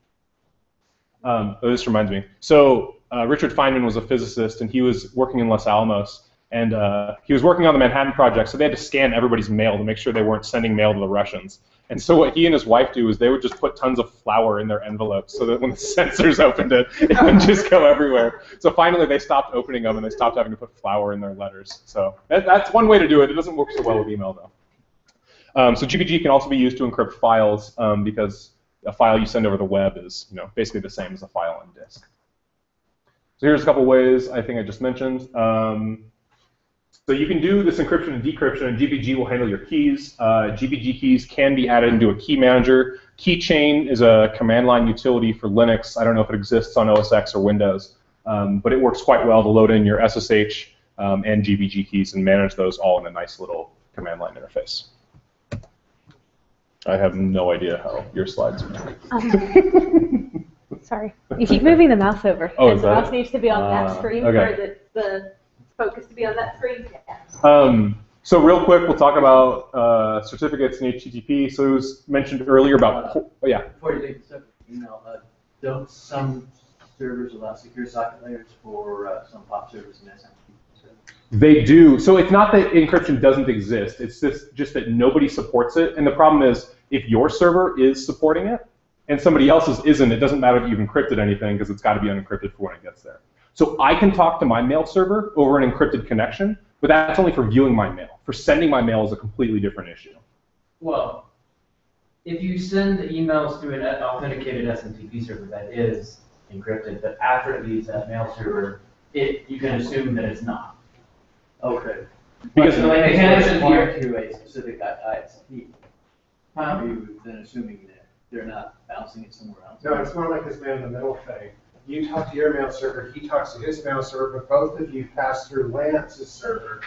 Um, oh, this reminds me. So uh, Richard Feynman was a physicist, and he was working in Los Alamos, and uh, he was working on the Manhattan Project. So they had to scan everybody's mail to make sure they weren't sending mail to the Russians. And so what he and his wife do is they would just put tons of flour in their envelopes so that when the censors opened it, it would just go everywhere. So finally they stopped opening them and they stopped having to put flour in their letters. So that, that's one way to do it. It doesn't work so well with email though. Um, so GPG can also be used to encrypt files um, because a file you send over the web is you know, basically the same as a file on disk. So here's a couple ways I think I just mentioned. Um, so you can do this encryption and decryption, and GPG will handle your keys. Uh, GPG keys can be added into a key manager. Keychain is a command line utility for Linux. I don't know if it exists on OS X or Windows, um, but it works quite well to load in your SSH um, and GPG keys and manage those all in a nice little command line interface. I have no idea how your slides are. Um, sorry, you keep moving the mouse over. Oh, and is the that mouse it? needs to be on Ah, that screen okay. for the, the focus to be on that screen. Um, so real quick, we'll talk about uh, certificates in HTTP. So it was mentioned earlier about, po- oh, yeah. Before you take this up, email, uh, don't some servers allow secure socket layers for uh, some POP servers and SMTP servers? They do. So it's not that encryption doesn't exist. It's just, just that nobody supports it. And the problem is, if your server is supporting it and somebody else's isn't, it doesn't matter if you've encrypted anything because it's got to be unencrypted for when it gets there. So I can talk to my mail server over an encrypted connection, but that's only for viewing my mail. For sending my mail is a completely different issue. Well, if you send the emails through an authenticated SMTP server that is encrypted, but after it leaves that mail server, it, you can assume that it's not. Okay. Because- so like, It's the not connection point here, to a specific ISP. Huh? You've been assuming that they're not bouncing it somewhere else. No, it's more like this man in the middle thing. You talk to your mail server, he talks to his mail server, but both of you pass through Lance's server.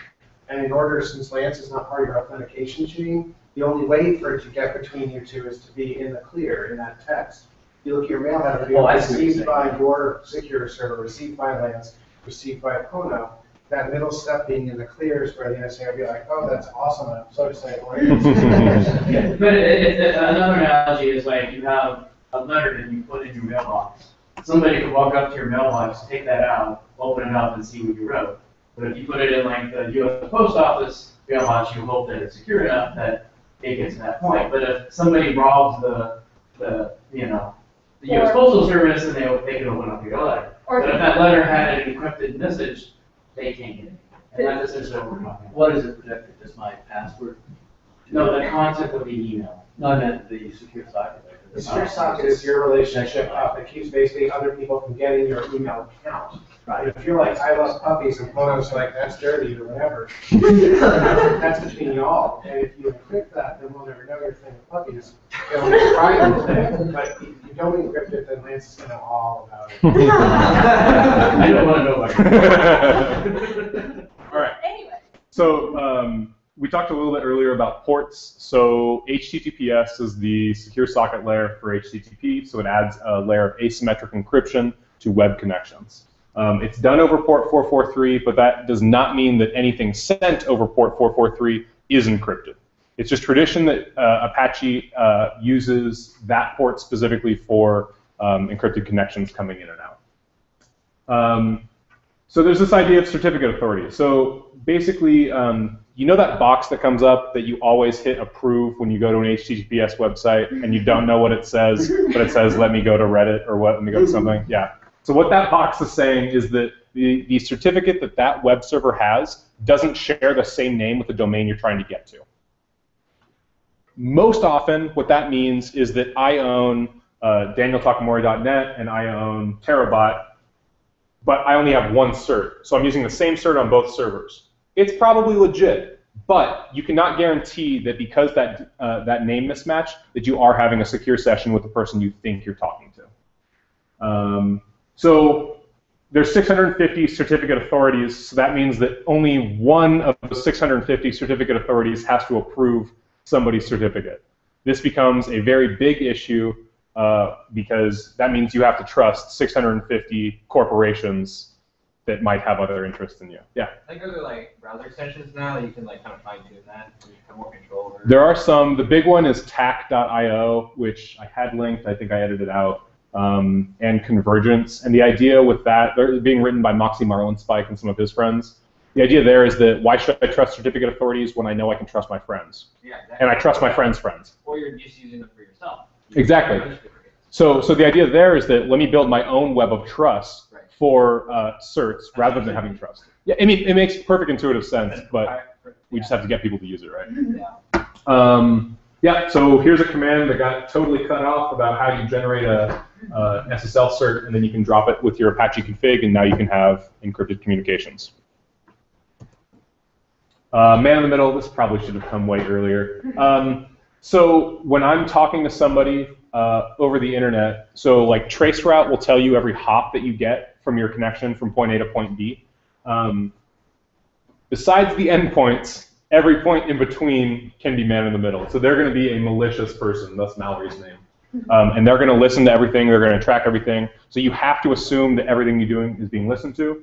And in order, since Lance is not part of your authentication chain, the only way for it to get between you two is to be in the clear, in that text. You look at your mail, be Oh, I see what received by your secure server, received by Lance, received by Pono. That middle step being in the clear is where the NSA will be like, oh, that's awesome, I'm so excited. But it, it, another analogy is like you have a letter that you put in your mailbox. Somebody could walk up to your mailbox, take that out, open it up, and see what you wrote. But if you put it in like the U.S. Post Office mailbox, you hope that it's secure enough that it gets to that point. But if somebody robs the, the you know, the U.S. Postal Service, and they they can open up your letter. Or- But if that letter had an encrypted message, they can't get it. And that's essentially what we're talking about. What is it protected? Just my password? No, the content of the email. No, I meant the secure socket. The secure socket is your relationship up that keeps basically other people from getting your email account. Right. If you're like, I love puppies, and Pono's like, that's dirty, or whatever, that's between y'all. And if you encrypt that, then we'll never know you're playing with puppies. It'll be a private thing, but if you don't encrypt it, then Lance is gonna know all about it. I don't want to know about it. All right. Anyway. So um, we talked a little bit earlier about ports. So HTTPS is the secure socket layer for HTTP. So it adds a layer of asymmetric encryption to web connections. Um, it's done over port 443, but that does not mean that anything sent over port 443 is encrypted. It's just tradition that uh, Apache uh, uses that port specifically for um, encrypted connections coming in and out. Um, So there's this idea of certificate authority. So basically, um, you know that box that comes up that you always hit approve when you go to an HTTPS website and you don't know what it says, but it says let me go to Reddit or what, let me go to something. Yeah. So what that box is saying is that the, the certificate that that web server has doesn't share the same name with the domain you're trying to get to. Most often, what that means is that I own uh, danieltakamori.net and I own Terabot, but I only have one cert. So I'm using the same cert on both servers. It's probably legit, but you cannot guarantee that because that uh, that name mismatch, that you are having a secure session with the person you think you're talking to. Um, so there's 650 certificate authorities, so that means that only one of the 650 certificate authorities has to approve somebody's certificate. This becomes a very big issue uh, because that means you have to trust 650 corporations that might have other interests in you. Yeah. I think those are like browser extensions now that you can like kind of fine tune that, so you have more control over. There are some. The big one is tac.io, which I had linked. I think I edited out. Um, and convergence. And the idea with that, they're being written by Moxie Marlinspike and some of his friends. The idea there is that why should I trust certificate authorities when I know I can trust my friends? Yeah, exactly. And I trust my friends' friends. Or you're just using them for yourself. Exactly. So, so the idea there is that let me build my own web of trust Right. for uh, certs rather than having trust. Yeah, I mean, it makes perfect intuitive sense, but we just have to get people to use it, right? Yeah. Um, yeah, so here's a command that got totally cut off about how you generate a, uh, SSL cert, and then you can drop it with your Apache config, and now you can have encrypted communications. Uh, man in the middle, this probably should have come way earlier. Um, so when I'm talking to somebody uh, over the internet, so like traceroute will tell you every hop that you get from your connection from point A to point B. Um, besides the endpoints, every point in between can be man in the middle. So they're going to be a malicious person, that's Mallory's name. Um, and they're going to listen to everything, they're going to track everything. So you have to assume that everything you're doing is being listened to.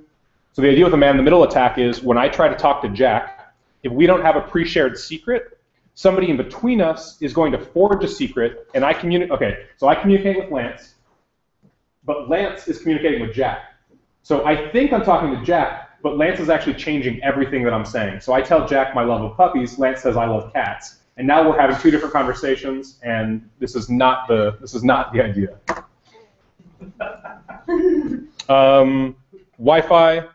So the idea with a man in the middle attack is when I try to talk to Jack, if we don't have a pre-shared secret, somebody in between us is going to forge a secret, and I communicate. Okay, so I communicate with Lance, but Lance is communicating with Jack. So I think I'm talking to Jack, but Lance is actually changing everything that I'm saying. So I tell Jack my love of puppies. Lance says I love cats, and now we're having two different conversations, and this is not the this is not the idea. Um, Wi-Fi.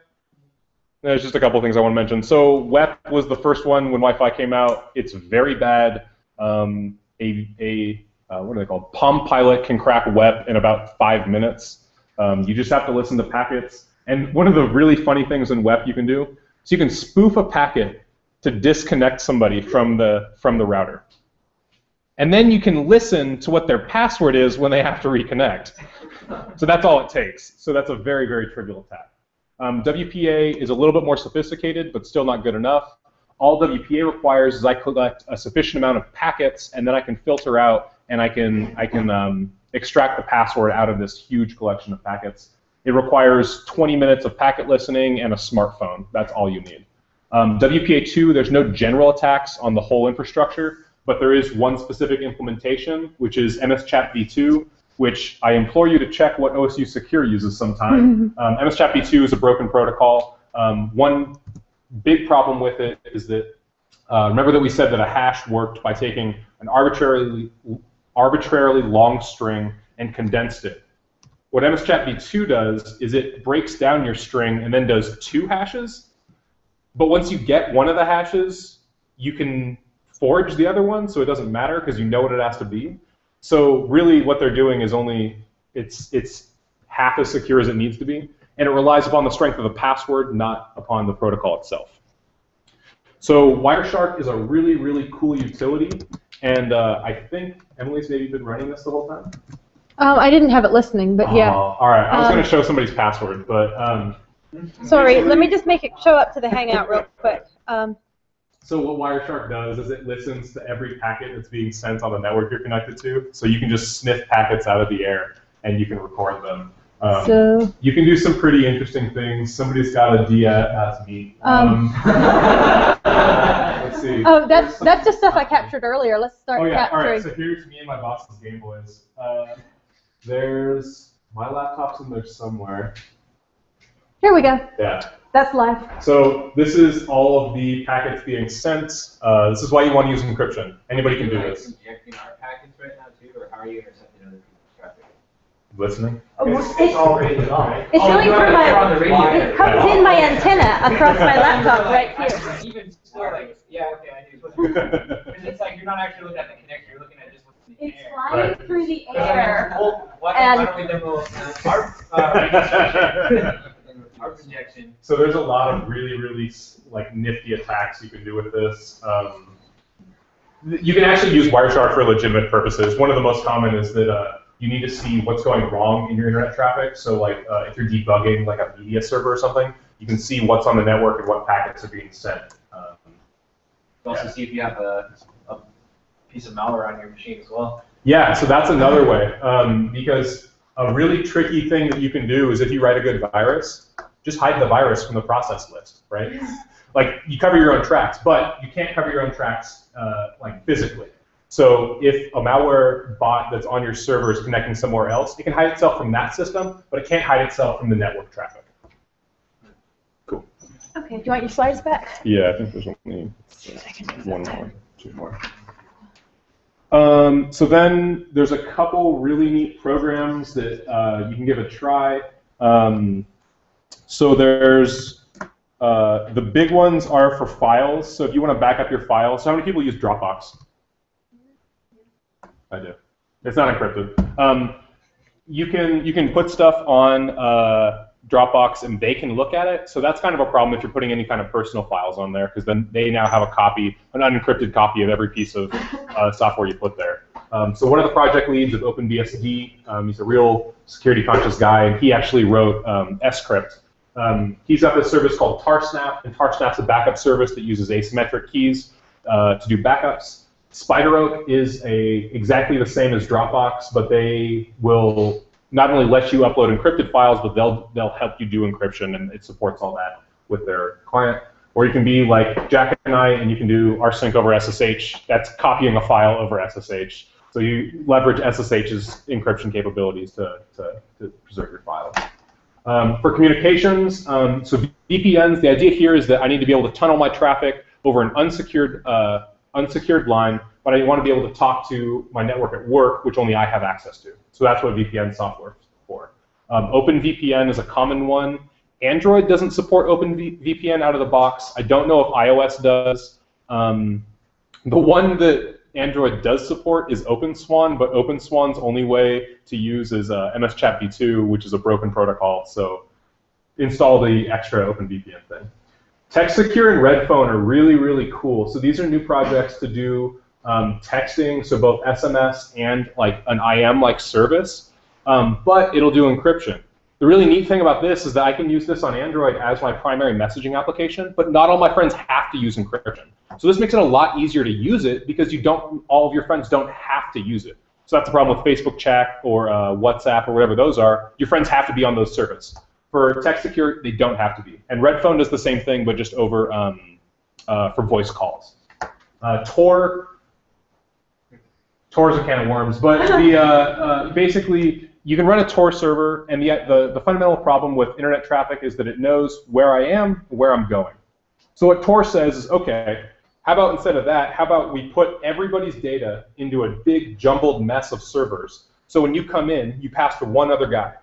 There's just a couple things I want to mention. So WEP was the first one when Wi-Fi came out. It's very bad. Um, a a uh, what are they called? Palm Pilot can crack WEP in about five minutes. Um, you just have to listen to packets. And one of the really funny things in WEP you can do is you can spoof a packet to disconnect somebody from the from the router. And then you can listen to what their password is when they have to reconnect. So that's all it takes. So that's a very, very trivial attack. Um, WPA is a little bit more sophisticated, but still not good enough. All WPA requires is I collect a sufficient amount of packets, and then I can filter out and I can I can um, extract the password out of this huge collection of packets. It requires 20 minutes of packet listening and a smartphone. That's all you need. Um, WPA2, there's no general attacks on the whole infrastructure, but there is one specific implementation, which is MSCHAP v2, which I implore you to check what OSU Secure uses sometime. um, MSCHAP v2 is a broken protocol. Um, one big problem with it is that, uh, remember that we said that a hash worked by taking an arbitrarily, arbitrarily long string and condensed it. What MSCHAP v2 does is it breaks down your string and then does two hashes. But once you get one of the hashes, you can forge the other one, so it doesn't matter because you know what it has to be. So really, what they're doing is only it's it's half as secure as it needs to be, and it relies upon the strength of the password, not upon the protocol itself. So Wireshark is a really really cool utility, and uh, I think Emily's maybe been running this the whole time. Um, I didn't have it listening, but yeah. Oh, all right, I was Um, going to show somebody's password, but um, Sorry, let me just make it show up to the Hangout real quick. Um, So what Wireshark does is it listens to every packet that's being sent on the network you're connected to. So you can just sniff packets out of the air and you can record them. Um, so, you can do some pretty interesting things. Somebody's got a D that's me. Um, let's see. oh, that's that's just stuff I captured earlier. Let's start Oh yeah. All right. capturing. So here's me and my boss's Game Boys. Uh, there's my laptop's in there somewhere. Here we go. Yeah. That's live. So this is all of the packets being sent. Uh, this is why you want to use encryption. Anybody can do Are you, this. Injecting our packets right now too, or how are you intercepting other people's traffic? Listening. It's, it's all rated on, right? It's Oh, going you're through on- you're on the my. radio. It comes in my antenna across my laptop right here. Even still, like, yeah, okay, I do. Because it's like, you're not actually looking at the connector, you're looking at just what's in the It's air. Flying Right. through the Because, I air. well, why, And- why don't we demo uh, our, uh, our projection? So there's a lot of really, really like nifty attacks you can do with this. Um, you can actually use Wireshark for legitimate purposes. One of the most common is that uh, you need to see what's going wrong in your internet traffic. So like uh, if you're debugging like a media server or something, you can see what's on the network and what packets are being sent. Um, Also see if you have a, a piece of malware on your machine as well. Yeah, so that's another way. Um, because a really tricky thing that you can do is if you write a good virus, just hide the virus from the process list, right? like you cover your own tracks, but you can't cover your own tracks uh, like physically. So if a malware bot that's on your server is connecting somewhere else, it can hide itself from that system, but it can't hide itself from the network traffic. Cool. Okay, do you want your slides back? Yeah, I think there's only one more, two more. Um, so then there's a couple really neat programs that uh, you can give a try. Um, so there's uh, the big ones are for files. So if you want to back up your files, so how many people use Dropbox? I do. It's not encrypted. Um, you can you can put stuff on uh, Dropbox and they can look at it. So that's kind of a problem if you're putting any kind of personal files on there, because then they now have a copy, an unencrypted copy of every piece of uh, software you put there. Um, so one of the project leads of OpenBSD, um, he's a real security conscious guy, and he actually wrote um, Scrypt. Um, he's got this service called TarSnap, and TarSnap's a backup service that uses asymmetric keys uh, to do backups. SpiderOak is a exactly the same as Dropbox, but they will not only lets you upload encrypted files, but they'll they'll help you do encryption, and it supports all that with their client. Or you can be like Jack and I, and you can do rsync over SSH. That's copying a file over SSH. So you leverage SSH's encryption capabilities to, to, to preserve your files. Um, for communications, um, so VPNs, the idea here is that I need to be able to tunnel my traffic over an unsecured uh, unsecured line, but I want to be able to talk to my network at work, which only I have access to. So that's what VPN software is for. Um, OpenVPN is a common one. Android doesn't support OpenVPN out of the box. I don't know if iOS does. Um, the one that Android does support is OpenSwan, but OpenSwan's only way to use is uh, MSCHAP v2, which is a broken protocol. So install the extra OpenVPN thing. TextSecure and Redphone are really, really cool. So these are new projects to do um, texting, so both SMS and like an IM-like service, um, but it'll do encryption. The really neat thing about this is that I can use this on Android as my primary messaging application, but not all my friends have to use encryption. So this makes it a lot easier to use it because you don't, all of your friends don't have to use it. So that's the problem with Facebook Chat or uh, WhatsApp or whatever those are. Your friends have to be on those services. For TextSecure, they don't have to be. And Redphone does the same thing, but just over um, uh, for voice calls. Uh, Tor, Tor is a can of worms, but the uh, uh, basically you can run a Tor server, and the, the the fundamental problem with internet traffic is that it knows where I am, where I'm going. So what Tor says is, okay, how about instead of that, how about we put everybody's data into a big jumbled mess of servers? So when you come in, you pass to one other guy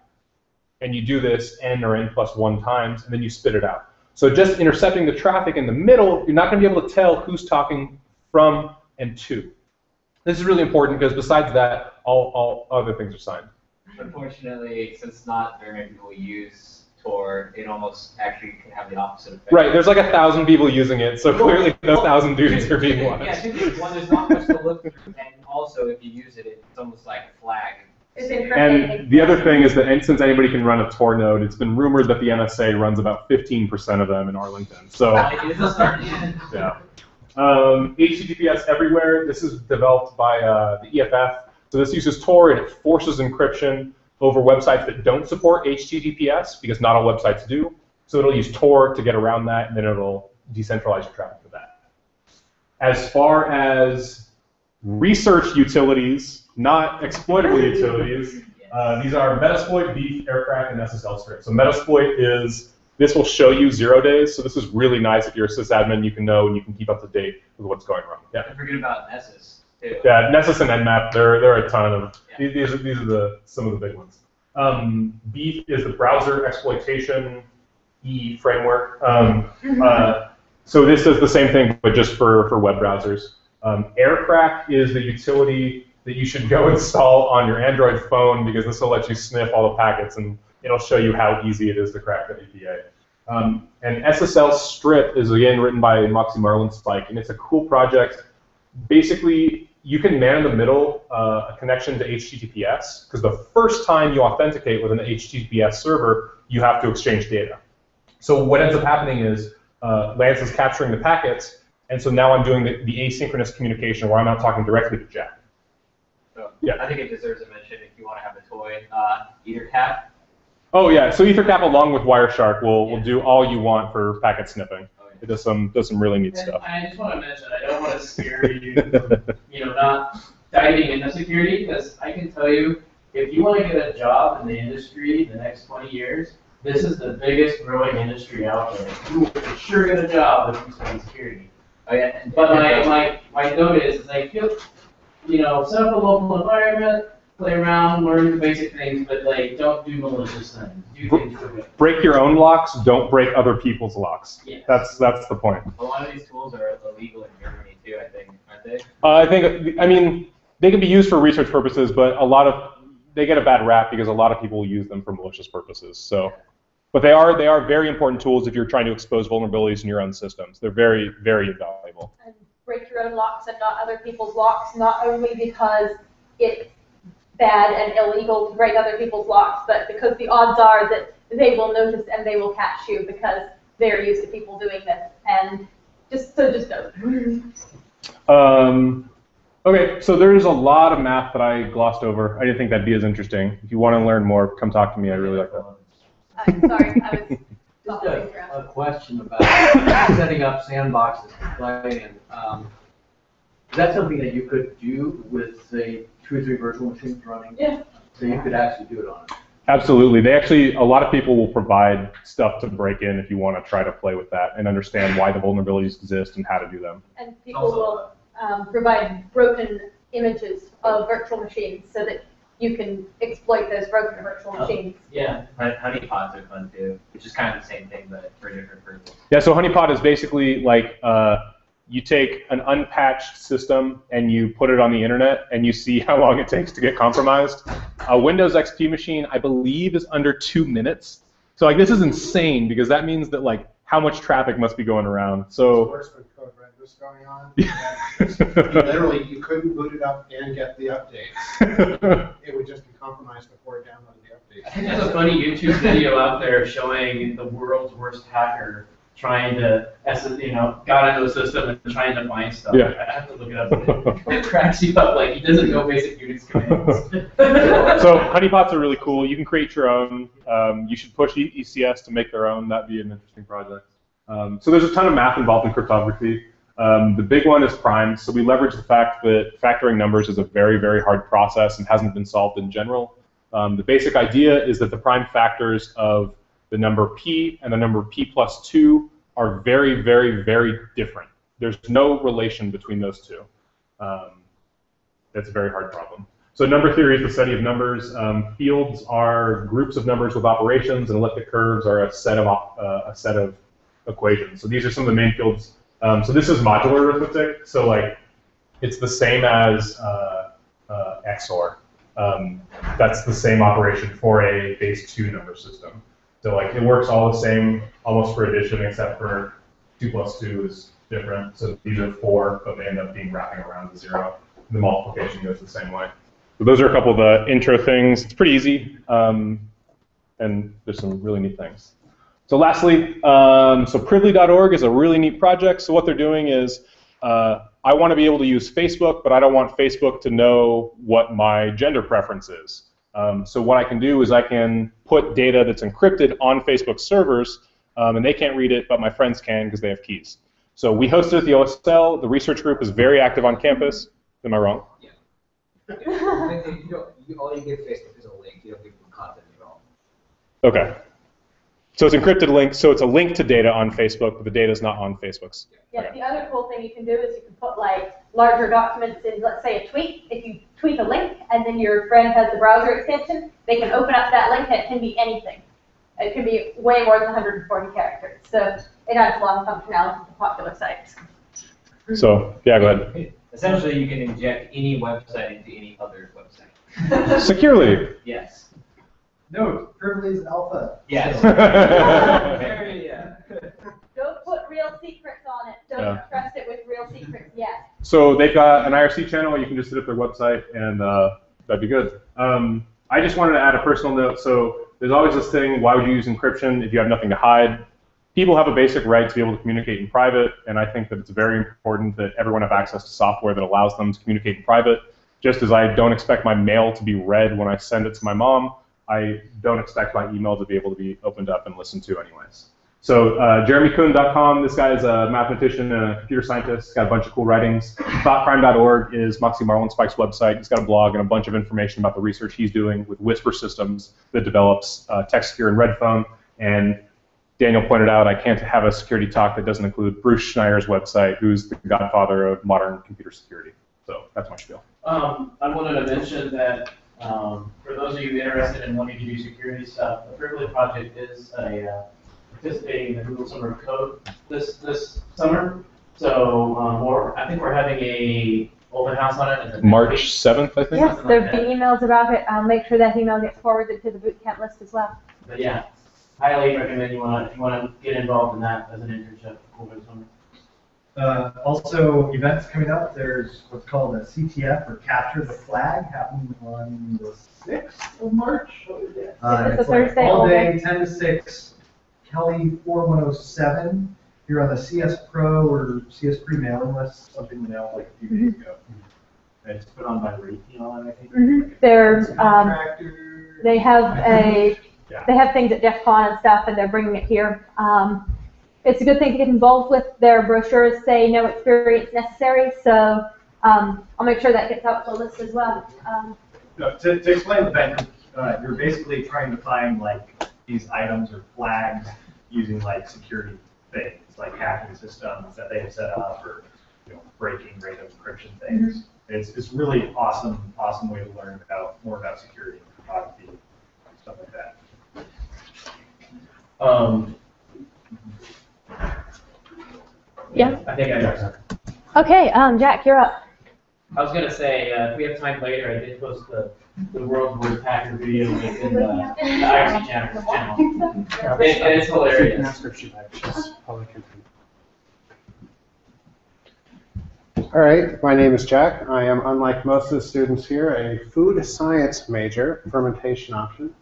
and you do this n or n plus one times, and then you spit it out. So just intercepting the traffic in the middle, you're not going to be able to tell who's talking from and to. This is really important because besides that, all, all other things are signed. Unfortunately, since not very many people use Tor, it almost actually can have the opposite effect. Right, there's like a thousand people using it, so clearly those thousand dudes are being Yeah, watched. two things. One, there's not much to look through, and also if you use it, it's almost like a flag. And the other thing is that and since anybody can run a Tor node, it's been rumored that the NSA runs about 15% of them in Arlington. So It is a start. Yeah. Um, HTTPS everywhere. This is developed by uh, the EFF. So this uses Tor and it forces encryption over websites that don't support HTTPS because not all websites do. So it'll use Tor to get around that, and then it'll decentralize your traffic for that. As far as research utilities, not exploitable utilities, uh, these are Metasploit, Beef, Aircrack, and SSLstrip. So Metasploit is This will show you zero days, so this is really nice if you're a sysadmin, you can know and you can keep up to date with what's going wrong. Yeah. Don't forget about Nessus too. Yeah, Nessus and Nmap, there, there are a ton of, these, these are, these are the, some of the big ones. Um, Beef is the browser exploitation E framework. Um, uh, so this does the same thing, but just for, for web browsers. Um, AirCrack is the utility that you should go install on your Android phone because this will let you sniff all the packets and it'll show you how easy it is to crack the APA. Um, and SSLstrip is again written by Moxie Marlinspike, and it's a cool project. Basically, you can man in the middle uh, a connection to HTTPS because the first time you authenticate with an HTTPS server, you have to exchange data. So what ends up happening is uh, Lance is capturing the packets, and so now I'm doing the, the asynchronous communication where I'm not talking directly to Jack. So, Yeah. I think it deserves a mention if you want to have a toy. Uh, Ettercap. Oh yeah, so Ettercap along with Wireshark will, will do all you want for packet sniffing. Oh, it does some does some really neat And stuff. I just want to mention, I don't want to scare you from, you know, not diving into security, because I can tell you, if you want to get a job in the industry the next 20 years, this is the biggest growing industry out there. You will sure get a job if you study security. Oh yeah. But my, and- my, my note is, is like, you, you know, set up a local environment, play around, learn the basic things, but like, don't do malicious things. Do things for good. Break your own locks, don't break other people's locks. Yes. That's that's the point. A lot of these tools are illegal in Germany too. I think, aren't they? Uh, I think I mean they can be used for research purposes, but a lot of they get a bad rap because a lot of people use them for malicious purposes. So, but they are they are very important tools if you're trying to expose vulnerabilities in your own systems. They're very very invaluable. and break your own locks and not other people's locks, not only because it's bad and illegal to break other people's locks, but because the odds are that they will notice and they will catch you because they're used to people doing this. And just so just know. Um, okay, so there's a lot of math that I glossed over. I didn't think that'd be as interesting. If you want to learn more, come talk to me. I really like that. I'm sorry, I was Just a, a question about setting up sandboxes to play in. Um, is that something that you could do with, say, two or three virtual machines running? Yeah. So you could actually do it on it? Absolutely. They actually, a lot of people will provide stuff to break in if you want to try to play with that and understand why the vulnerabilities exist and how to do them. And people will um, provide broken images of virtual machines so that you can exploit those broken virtual machines. Yeah. Hon- Honeypots are fun too, which is kind of the same thing but for different purposes. Yeah, so Honeypot is basically like uh, you take an unpatched system and you put it on the internet and you see how long it takes to get compromised. A Windows XP machine, I believe, is under two minutes. So like this is insane because that means that like how much traffic must be going around. It's So worse with code red was going on. You Literally, you couldn't boot it up and get the updates. It would just be compromised before it downloaded the updates. I think there's a funny YouTube video out there showing the world's worst hacker trying to, you know, got into the system and trying to find stuff. Yeah. I have to look it up. It cracks you up, like, he doesn't know basic Unix commands. so honeypots are really cool. You can create your own. Um, you should push ECS to make their own. That'd be an interesting project. Um, so there's a ton of math involved in cryptography. Um, the big one is primes. So we leverage the fact that factoring numbers is a very, very hard process and hasn't been solved in general. Um, the basic idea is that the prime factors of the number p and the number p plus 2 are very, very, very different. There's no relation between those two. Um, that's a very hard problem. So number theory is the study of numbers. Um, fields are groups of numbers with operations, and elliptic curves are a set of uh, a set of equations. So these are some of the main fields. Um, so this is modular arithmetic. So like it's the same as uh, uh, XOR. Um, that's the same operation for a base two number system. So like it works all the same almost for addition, except for two plus two is different. So these are four, but they end up being wrapping around to zero. The multiplication goes the same way. So those are a couple of the intro things. It's pretty easy, um, and there's some really neat things. So lastly, um, so Privly.org is a really neat project. So what they're doing is, uh, I want to be able to use Facebook, but I don't want Facebook to know what my gender preference is. Um, so what I can do is I can put data that's encrypted on Facebook servers, um, and they can't read it, but my friends can because they have keys. So we host it at the OSL. The research group is very active on campus. Am I wrong? You don't, you, all you give Facebook is a link. You don't give them content at all. Okay. So it's encrypted link. So it's a link to data on Facebook, but the data is not on Facebook's. Yeah, the other cool thing you can do is you can put like larger documents in, let's say, a tweet. If you tweet a link and then your friend has the browser extension, they can open up that link and it can be anything. It can be way more than 140 characters. So it adds a lot of functionality to popular sites. So yeah, go ahead. Essentially, you can inject any website into any other website. Securely. Yes. No, privileged alpha. Yes. Yeah. Very, uh, Don't put real secrets on it. Don't Yeah. trust it with real secrets yet. So they've got an IRC channel. You can just hit up their website, and uh, that'd be good. Um, I just wanted to add a personal note. So there's always this thing: why would you use encryption if you have nothing to hide? People have a basic right to be able to communicate in private, and I think that it's very important that everyone have access to software that allows them to communicate in private. Just as I don't expect my mail to be read when I send it to my mom, I don't expect my email to be able to be opened up and listened to anyways. So uh, jeremykun.com, this guy is a mathematician and a computer scientist. Got a bunch of cool writings. Thoughtcrime.org is Moxie Marlinspike's website. He's got a blog and a bunch of information about the research he's doing with Whisper Systems that develops uh, TextSecure and RedPhone. And Daniel pointed out I can't have a security talk that doesn't include Bruce Schneier's website, who's the godfather of modern computer security. So that's my spiel. Um, I wanted to mention that, um, for those of you interested in wanting to do security stuff, the Privly Project is a, uh, participating in the Google Summer of Code this, this summer. So, um, we're, I think we're having a open house on it. March 7th, I think. Yes, there'll be emails about it. I'll make sure that email gets forwarded to the boot camp list as well. But yeah, highly recommend you wanna, if you wanna get involved in that as an internship over the summer. Uh, also, events coming up, there's what's called a CTF or Capture the Flag happening on the sixth of March. Uh, It's a like Thursday, All day, day. ten to six, Kelley four one oh seven. You're on the CS Pro or CS Pre mailing list, something we know like a few days ago. And It's put on by Raytheon, I think. Mhm. They're, um. They have a, Yeah. they have things at DEF CON and stuff, and they're bringing it here. Um, it's a good thing to get involved with. Their brochures say no experience necessary, so um, I'll make sure that gets out to the list as well. Um, No, to, to explain the event, uh, you're basically trying to find like these items or flags using like security things, like hacking systems that they have set up or, you know, breaking random encryption things. It's, it's really awesome, awesome way to learn about, more about security and cryptography, stuff like that. Um, Yeah. I think I got that. okay, um, Jack, you're up. I was gonna say, uh, if we have time later, I did post the, the world's worst hacker video in the, the IRC channel. channel. And, and it's hilarious. All right, my name is Jack. I am, unlike most of the students here, a food science major, fermentation option.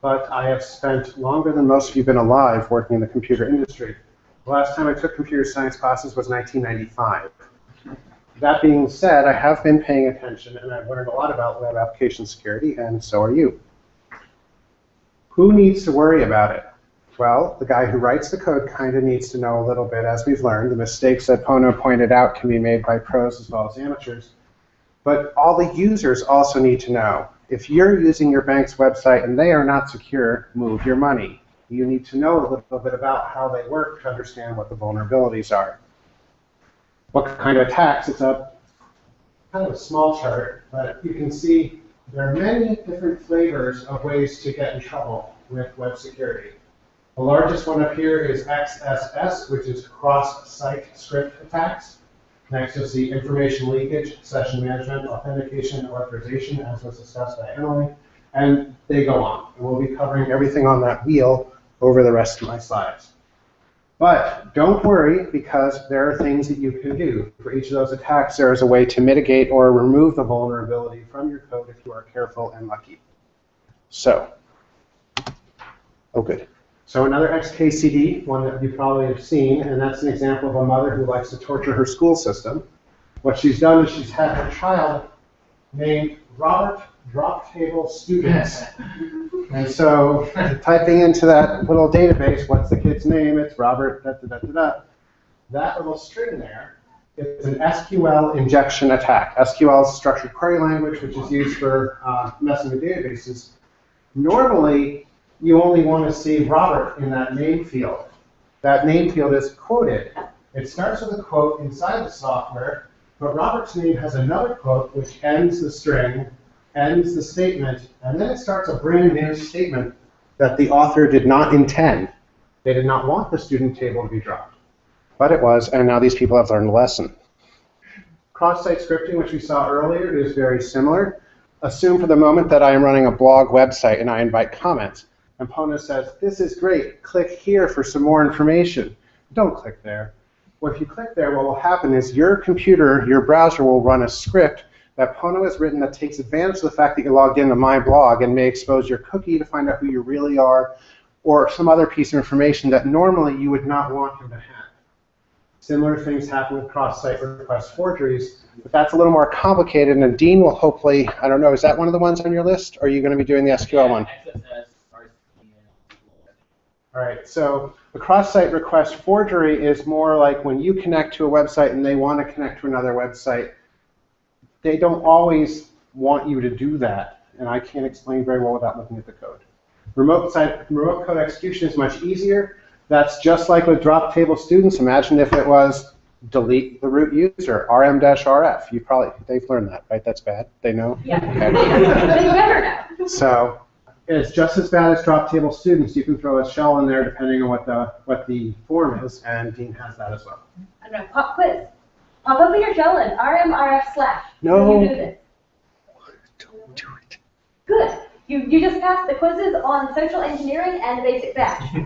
But I have spent longer than most of you have been alive working in the computer industry. Last time I took computer science classes was 1995. That being said, I have been paying attention and I've learned a lot about web application security, and so are you. Who needs to worry about it? Well, the guy who writes the code kind of needs to know a little bit, as we've learned. The mistakes that Pono pointed out can be made by pros as well as amateurs. But all the users also need to know. If you're using your bank's website and they are not secure, move your money. You need to know a little bit about how they work to understand what the vulnerabilities are. What kind of attacks? It's a kind of a small chart, but you can see there are many different flavors of ways to get in trouble with web security. The largest one up here is XSS, which is cross-site script attacks. Next, you'll see information leakage, session management, authentication, authorization, as was discussed by Emily, and they go on. And we'll be covering everything on that wheel over the rest of my slides. But don't worry, because there are things that you can do. For each of those attacks, there is a way to mitigate or remove the vulnerability from your code if you are careful and lucky. So, oh good. So another XKCD, one that you probably have seen, and that's an example of a mother who likes to torture her school system. What she's done is she's had her child named Robert Drop Table Students. and so typing into that little database, what's the kid's name? It's Robert, da da da da da. That little string there is an SQL injection attack. SQL is a structured query language, which is used for uh, messing with databases. Normally, you only want to see Robert in that name field. That name field is quoted. It starts with a quote inside the software, but Robert's name has another quote which ends the string, ends the statement, and then it starts a brand new statement that the author did not intend. They did not want the student table to be dropped. But it was, and now these people have learned a lesson. Cross-site scripting, which we saw earlier, is very similar. Assume for the moment that I am running a blog website and I invite comments. And Pono says, this is great, click here for some more information. Don't click there. Well, if you click there, what will happen is your computer, your browser will run a script that Pono has written that takes advantage of the fact that you logged into my blog and may expose your cookie to find out who you really are or some other piece of information that normally you would not want him to have. Similar things happen with cross-site request forgeries, but that's a little more complicated, and Dean will hopefully, I don't know, is that one of the ones on your list, or are you going to be doing the SQL one? All right, so the cross-site request forgery is more like when you connect to a website and they want to connect to another website. They don't always want you to do that, and I can't explain very well without looking at the code. Remote, site, remote code execution is much easier. That's just like with drop table students. Imagine if it was delete the root user, rm-rf. You probably, they've learned that, right? That's bad. They know? Yeah. Okay. They better know. So it's just as bad as drop table students. You can throw a shell in there depending on what the what the form is, and Dean has that as well. I don't know, pop quiz. Pop over your shell and rmrf slash. No. You do this? Don't do it. Good. You, you just passed the quizzes on social engineering and basic bash.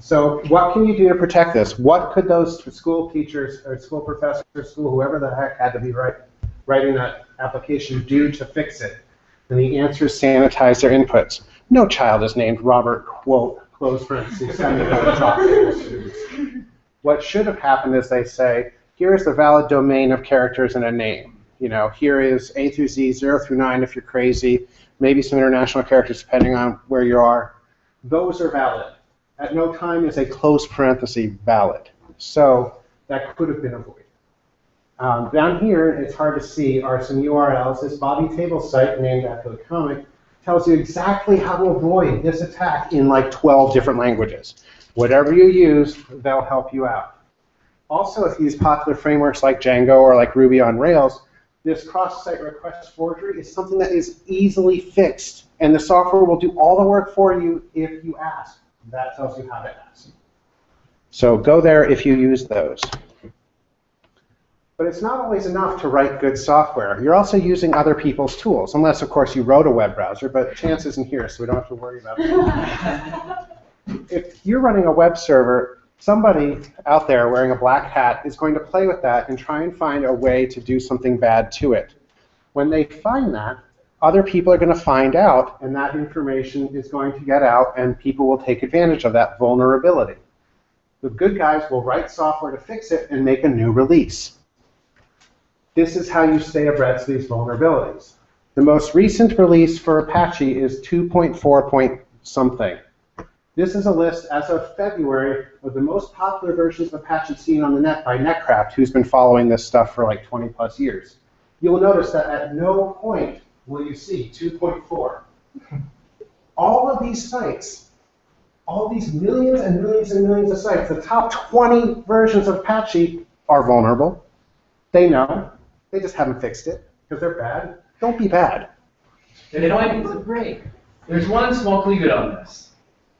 So what can you do to protect this? What could those school teachers or school professors, school whoever the heck had to be write, writing that application do to fix it? And the answer is sanitize their inputs. No child is named Robert, quote, close parentheses, semicolon, drop. What should have happened is they say, here is the valid domain of characters in a name. You know, here is A through Z, 0 through 9 if you're crazy, maybe some international characters depending on where you are. Those are valid. At no time is a close parenthesis valid. So that could have been avoided. Um, down here, it's hard to see, are some URLs. This Bobby Table site, named after the comic, tells you exactly how to avoid this attack in like 12 different languages. Whatever you use, they'll help you out. Also, if you use popular frameworks like Django or like Ruby on Rails, this cross-site request forgery is something that is easily fixed, and the software will do all the work for you if you ask. That tells you how to ask. So go there if you use those. But it's not always enough to write good software. You're also using other people's tools, unless, of course, you wrote a web browser, but chance isn't here, so we don't have to worry about that. if you're running a web server, somebody out there wearing a black hat is going to play with that and try and find a way to do something bad to it. When they find that, other people are going to find out, and that information is going to get out, and people will take advantage of that vulnerability. The good guys will write software to fix it and make a new release. This is how you stay abreast of these vulnerabilities. The most recent release for Apache is 2.4 point something. This is a list as of February of the most popular versions of Apache seen on the net by Netcraft, who's been following this stuff for like 20 plus years. You will notice that at no point will you see 2.4. All of these sites, all these millions and millions and millions of sites, the top 20 versions of Apache are vulnerable. They know. They just haven't fixed it because they're bad. Don't be bad. And it might be great. There's one small caveat on this.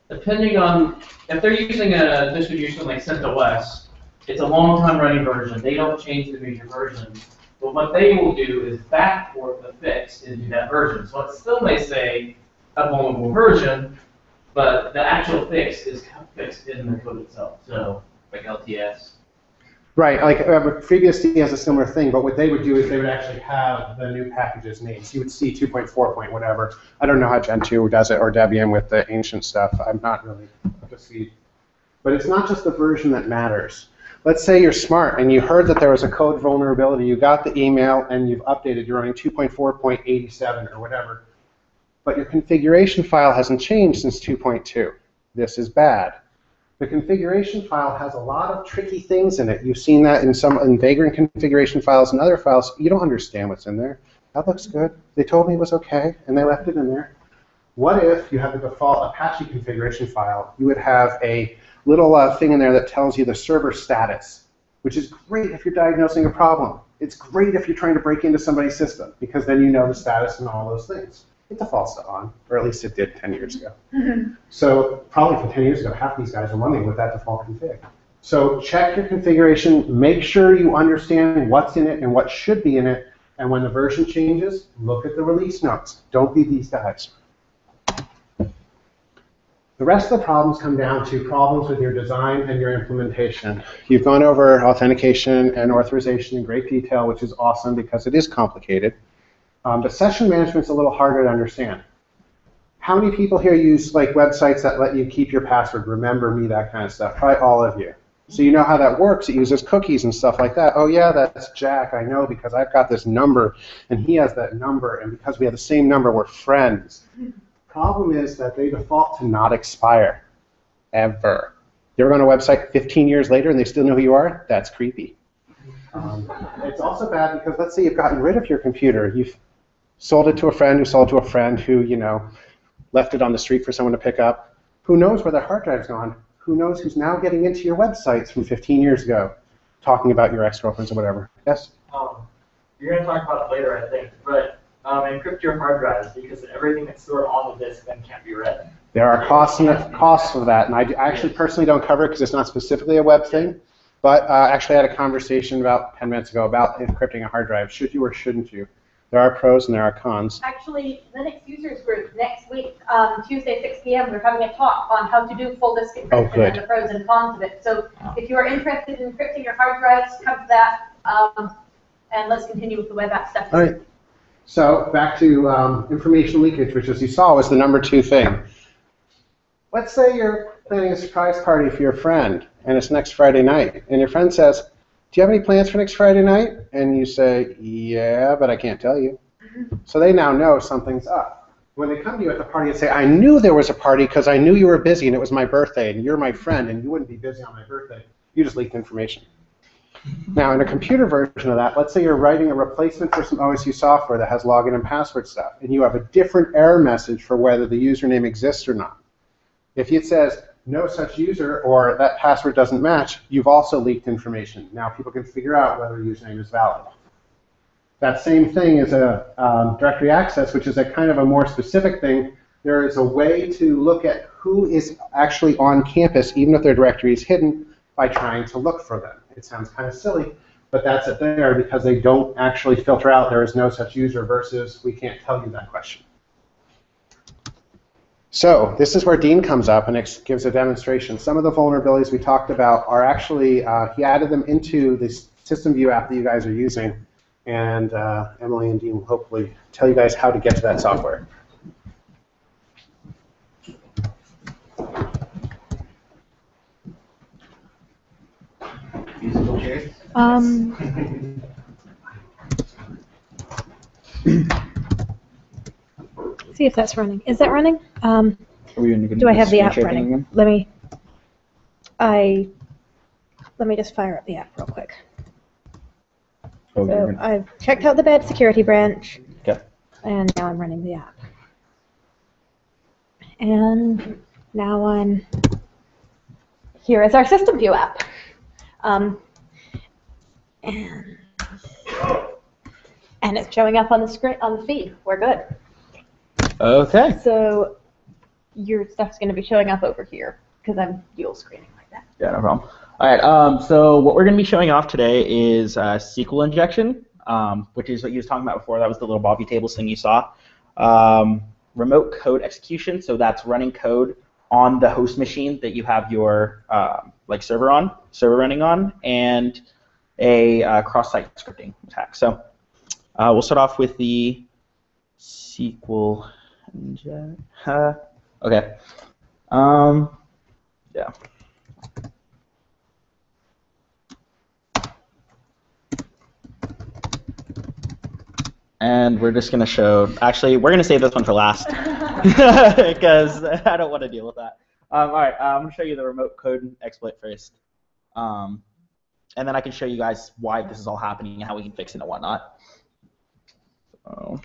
Depending on, if they're using a distribution like CentOS, it's a long time running version. They don't change the major version. But what they will do is backport the fix into that version. So it still may say a vulnerable version, but the actual fix is fixed in the code itself. So Like LTS. Right, like uh, FreeBSD has a similar thing, but what they would do is they would actually have the new package's names. You would see 2.4 point whatever. I don't know how Gentoo does it or Debian with the ancient stuff. I'm not really up to speed. But it's not just the version that matters. Let's say you're smart and you heard that there was a code vulnerability. You got the email and you've updated. You're running 2.4.87 or whatever. But your configuration file hasn't changed since 2.2. This is bad. The configuration file has a lot of tricky things in it. You've seen that in some in Vagrant configuration files and other files. You don't understand what's in there. That looks good. They told me it was okay, and they left it in there. What if you have the default Apache configuration file? You would have a little uh, thing in there that tells you the server status, which is great if you're diagnosing a problem. It's great if you're trying to break into somebody's system because then you know the status and all those things. It defaults to on, or at least it did 10 years ago. Mm-hmm. So probably from 10 years ago, half these guys are running with that default config. So check your configuration, make sure you understand what's in it and what should be in it, and when the version changes, look at the release notes. Don't be these guys. The rest of the problems come down to problems with your design and your implementation. You've gone over authentication and authorization in great detail, which is awesome because it is complicated. Um, but session management's a little harder to understand. How many people here use like websites that let you keep your password, remember me, that kind of stuff? Probably all of you. So you know how that works. It uses cookies and stuff like that. Oh yeah, that's Jack. I know because I've got this number and he has that number, and because we have the same number, we're friends. Problem is that they default to not expire, ever. You ever go on a website 15 years later and they still know who you are? That's creepy. Um, it's also bad because let's say you've gotten rid of your computer, you've sold it to a friend who sold it to a friend who, you know, left it on the street for someone to pick up. Who knows where their hard drive's gone? Who knows who's now getting into your websites from 15 years ago, talking about your ex-girlfriends or whatever? Yes? Um, you're going to talk about it later, I think, but um, encrypt your hard drives because everything that's stored on the disk then can't be read. There are costs and costs of that, and I actually personally don't cover it because it's not specifically a web thing. But uh, actually, I had a conversation about 10 minutes ago about encrypting a hard drive. Should you or shouldn't you? There are pros and there are cons. Actually, Linux users group next week, um, Tuesday, 6 p.m., we're having a talk on how to do full disk encryption Oh, good. and the pros and cons of it. So if you are interested in encrypting your hard drives, come to that, um, and let's continue with the web app stuff. All right. So back to um, information leakage, which, as you saw, was the number two thing. Let's say you're planning a surprise party for your friend, and it's next Friday night, and your friend says, "Do you have any plans for next Friday night?" And you say, "Yeah, but I can't tell you." So they now know something's up. When they come to you at the party and say, "I knew there was a party because I knew you were busy and it was my birthday, and you're my friend, and you wouldn't be busy on my birthday," you just leaked information. Now, in a computer version of that, let's say you're writing a replacement for some OSU software that has login and password stuff, and you have a different error message for whether the username exists or not. If it says no such user or that password doesn't match, you've also leaked information. Now people can figure out whether a username is valid. That same thing is a um, directory access, which is a kind of a more specific thing. There is a way to look at who is actually on campus, even if their directory is hidden, by trying to look for them. It sounds kind of silly, but that's it there because they don't actually filter out there is no such user versus we can't tell you that question. So this is where Dean comes up and ex- gives a demonstration. Some of the vulnerabilities we talked about are actually, uh, he added them into the System View app that you guys are using. And uh, Emily and Dean will hopefully tell you guys how to get to that software. Um, see if that's running. Is that running? Um, do I have the app running? again? Let me. I. Let me just fire up the app real quick. Oh, So I've checked out the bad security branch, Okay. and now I'm running the app. And now I'm. Here is our System View app. Um, and, and it's showing up on the screen on the feed. We're good. Okay. So your stuff's going to be showing up over here because I'm dual screening like that. Yeah, no problem. All right. Um, so what we're going to be showing off today is uh, SQL injection, um, which is what you was talking about before. That was the little Bobby tables thing you saw. Um, remote code execution. So that's running code on the host machine that you have your um, like server on, server running on, and a uh, cross-site scripting attack. So uh, we'll start off with the SQL. Uh, okay. Um, yeah. And we're just going to show, actually, we're going to save this one for last because I don't want to deal with that. Um, all right, uh, I'm going to show you the remote code exploit first. Um, and then I can show you guys why this is all happening and how we can fix it and whatnot. So,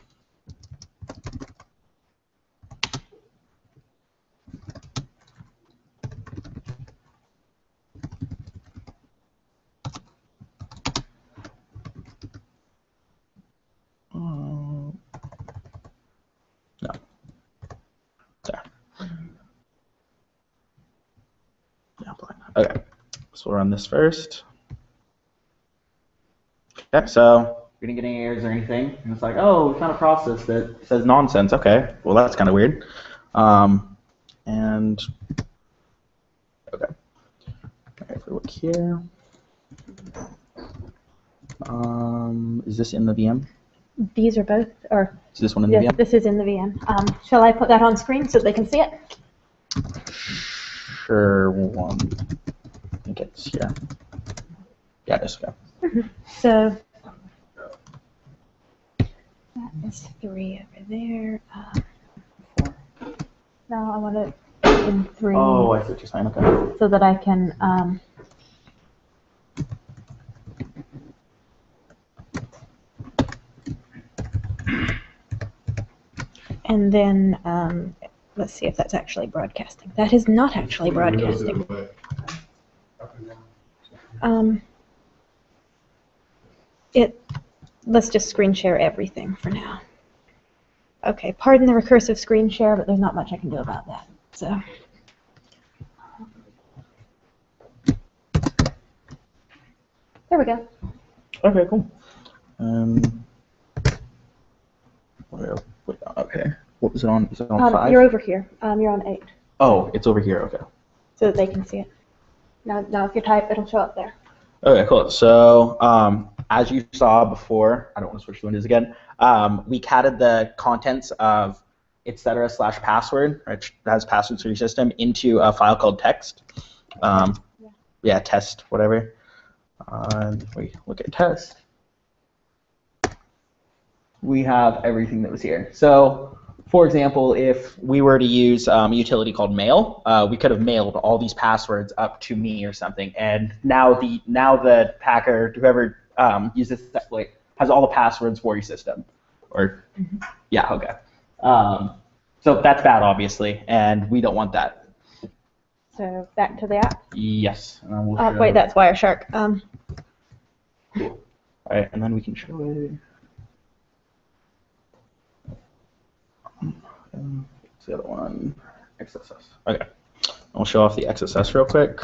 Okay, so we'll run this first. Okay, so we didn't get any errors or anything. And it's like, oh, we found a process that says nonsense. Okay, well that's kind of weird. Um, and okay, okay, if we look here, um, is this in the VM? These are both, or Is this one in the yes, VM? this is in the VM. Um, shall I put that on screen so they can see it? Sure, one. I think it's here. Yeah, is. Okay. So that is three over there. Uh, four. Now I want it in three. Oh, I see what you're saying. Okay. So that I can. Um, and then um, let's see if that's actually broadcasting. That is not actually broadcasting. Um, it. Let's just screen share everything for now. Okay, pardon the recursive screen share, but there's not much I can do about that. So. There we go. Okay, cool. Um? Okay. What was it on? Is it on Um, five? you're over here. Um, you're on eight, Oh, it's over here. Okay. so that they can see it. Now, now if you type, it'll show up there. Okay, cool. So, um, as you saw before, I don't want to switch the windows again. Um, we catted the contents of etc. slash password, which has passwords for your system, into a file called text. Um, yeah, test, whatever. Uh, we look at test. We have everything that was here. So, for example, if we were to use um, a utility called mail, uh, we could have mailed all these passwords up to me or something, and now the now the hacker, whoever um, uses that exploit, has all the passwords for your system. Or, yeah, okay. Um, so that's bad, obviously, and we don't want that. So back to the app. Yes. then we'll Uh, wait, that's Wireshark. Um, All right, and then we can show it. What's the other one? XSS. Okay. I'll show off the XSS real quick.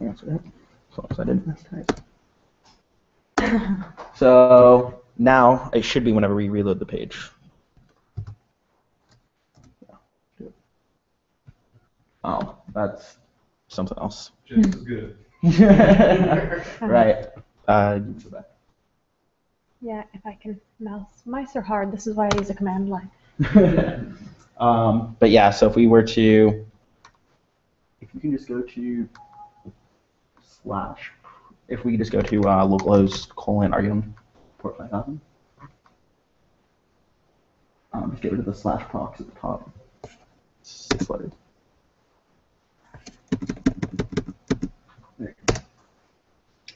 That's it. As long as I didn't mistake. So now it should be whenever we reload the page. Oh, that's something else. Just as good. right. Uh, yeah, if I can mouse. Mice are hard. This is why I use a command line. um, but yeah, so if we were to, if you can just go to slash, if we just go to uh, localhost colon argument port 5000, um, just get rid of the slash prox at the top. Six letters. There you go.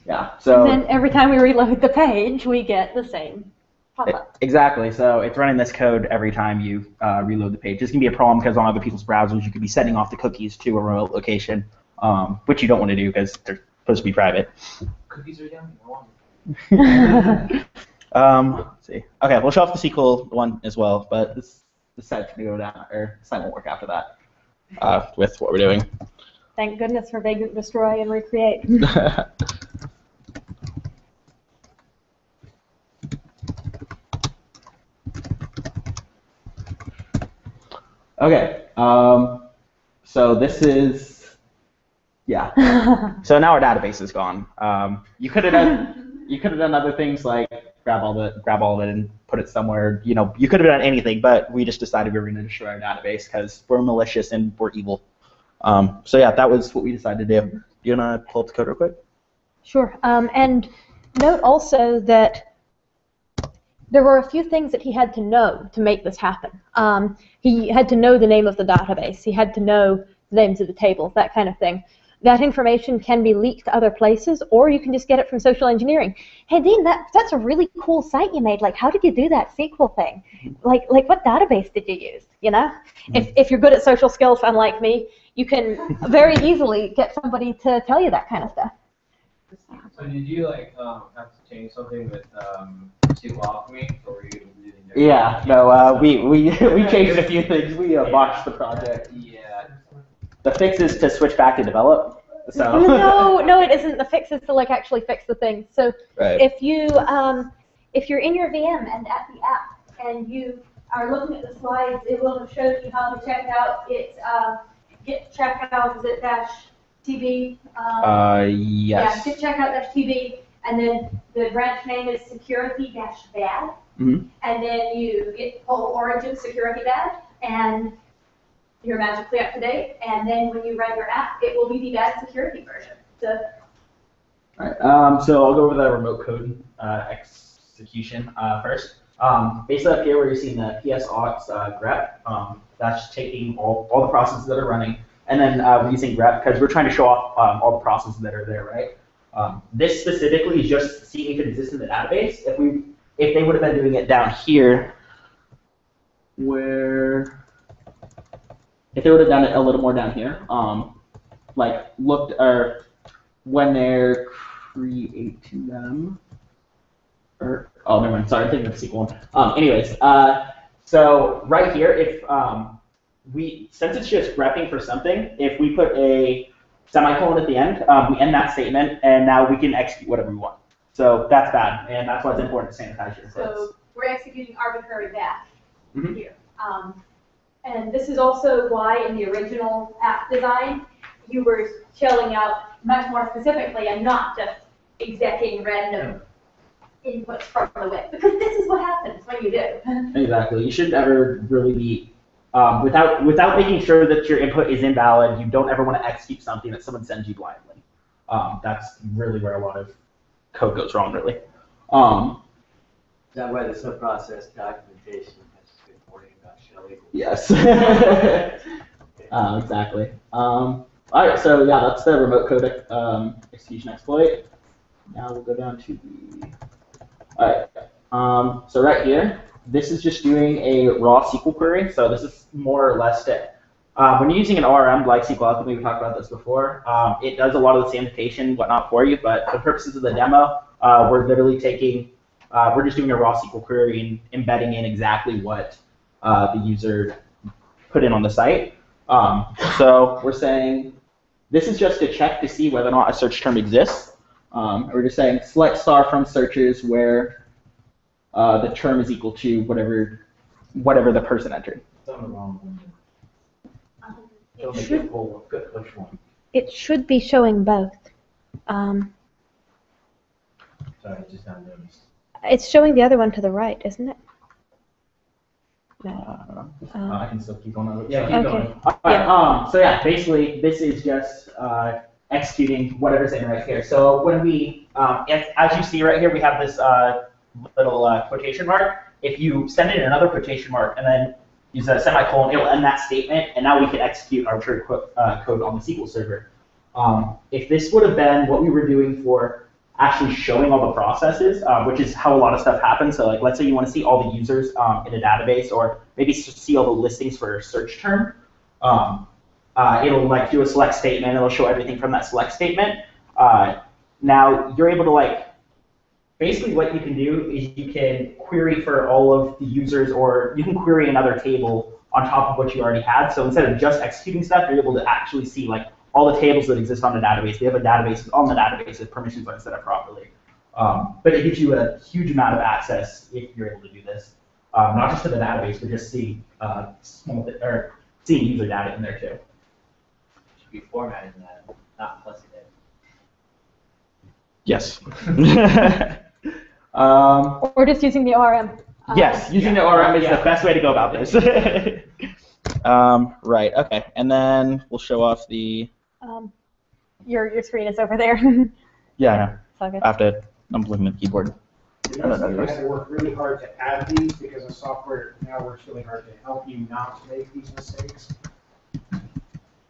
Yeah, so. and then every time we reload the page, we get the same pop-up. Exactly. So it's running this code every time you uh, reload the page. This can be a problem because on other people's browsers you could be sending off the cookies to a remote location, um, which you don't want to do because they're supposed to be private. Cookies are down. I want them. Um, see. Okay, we'll show off the sequel one as well, but this this site's gonna go down, or this site won't work after that. Uh, with what we're doing. Thank goodness for Vagrant Destroy and Recreate. Okay. Um, so this is, yeah. so now our database is gone. Um, you could have done, you could have done other things like grab all the grab all of it and put it somewhere. You know, you could have done anything, but we just decided we were going to destroy our database because we're malicious and we're evil. Um, so yeah, that was what we decided to do. Do you wanna pull up the code real quick? Sure. Um, and note also that there were a few things that he had to know to make this happen. Um, he had to know the name of the database. He had to know the names of the tables, that kind of thing. That information can be leaked to other places, or you can just get it from social engineering. Hey, Dean, that, that's a really cool site you made. Like, how did you do that SQL thing? Like, like what database did you use? You know, if, if you're good at social skills, unlike me, you can very easily get somebody to tell you that kind of stuff. So did you like um, have to change something with um, SQL Alchemy, or were you using? different- Yeah, no, uh, we, we, we changed a few things. We uh, botched the project. Yeah. The fix is to switch back to develop. So. no, no, it isn't. The fix is to like actually fix the thing. So Right. if you um, if you're in your VM and at the app and you are looking at the slides, it will have showed you how to check out. It's uh, git checkout is it dash tb. Um, Uh, Yeah, yes. git checkout dash tb, and then the branch name is security dash bad, Mhm. and then you git pull origin security bad, and you're magically up to date. And then when you run your app, it will be the bad security version. So Alright, um, so I'll go over the remote code uh, execution uh, first. Um, basically up here where you're seeing the PS aux uh, grep, um, that's taking all, all the processes that are running, and then uh, we're using grep because we're trying to show off um, all the processes that are there, right? Um, this specifically is just seeing if it exists in the database. If we, if they would have been doing it down here, where, if they would have done it a little more down here, um, like looked or when they're creating them. Or, oh, never mind. Sorry, I'm thinking of the SQL. Um, anyways, uh, so right here, if um, we, since it's just grepping for something, if we put a semicolon at the end, um, we end that statement, and now we can execute whatever we want. So that's bad, and that's why it's important to sanitize your inputs. So we're executing arbitrary bash Mhm. here. Um, and this is also why in the original app design, you were shelling out much more specifically and not just execing random inputs from the web. Because this is what happens when you do. Exactly. You shouldn't ever really be um, without without making sure that your input is invalid. You don't ever want to execute something that someone sends you blindly. Um, that's really where a lot of code goes wrong, really. Um, Is that why the sub-process documentation has good warning yes. uh, exactly. Um, all right. So yeah, that's the remote code um, execution exploit. Now we'll go down to the. All right. Um, so right here, this is just doing a raw SQL query. So this is more or less it. Uh, when you're using an ORM like SQL Alchemy, we talked about this before, um, it does a lot of the sanitation whatnot for you, but for purposes of the demo, uh, we're literally taking, uh, we're just doing a raw SQL query and embedding in exactly what uh, the user put in on the site. Um, so we're saying this is just to check to see whether or not a search term exists. Um, we're just saying select star from searches where uh, the term is equal to whatever whatever the person entered. It's on the wrong It make should, it pull, good push one. it should be showing both. Um, Sorry, I just not noticed. it's showing the other one to the right, isn't it? I. Um, Uh, I can still keep on. Yeah, keep Okay. going. All right, um, so yeah, basically this is just uh, executing whatever's in right here. So when we, um, if, as you see right here, we have this uh, little uh, quotation mark. If you send in another quotation mark and then use a semicolon, it will end that statement, and now we can execute arbitrary qu- uh, code on the SQL server. Um, if this would have been what we were doing for actually showing all the processes, uh, which is how a lot of stuff happens. So like, let's say you want to see all the users um, in a database, or maybe see all the listings for a search term. Um, uh, it'll like do a select statement. It'll show everything from that select statement. Uh, now you're able to like, basically what you can do is you can query for all of the users, or you can query another table on top of what you already had. So instead of just executing stuff, you're able to actually see like all the tables that exist on the database. They have a database on the database if permissions are set up properly. Um, but it gives you a huge amount of access if you're able to do this. Um, not just to the database, but just see uh, small th- or seeing user data in there too. Should be formatting that, not plus it. Yes. um, or just using the ORM. Um, yes, using the ORM is the best way to go about this. um, right. Okay. And then we'll show off the. Um, your your screen is over there. Yeah, I know. It's. I have to. I'm looking at the keyboard. You notice that I had to work really hard to add these because the software now works really hard to help you not make these mistakes.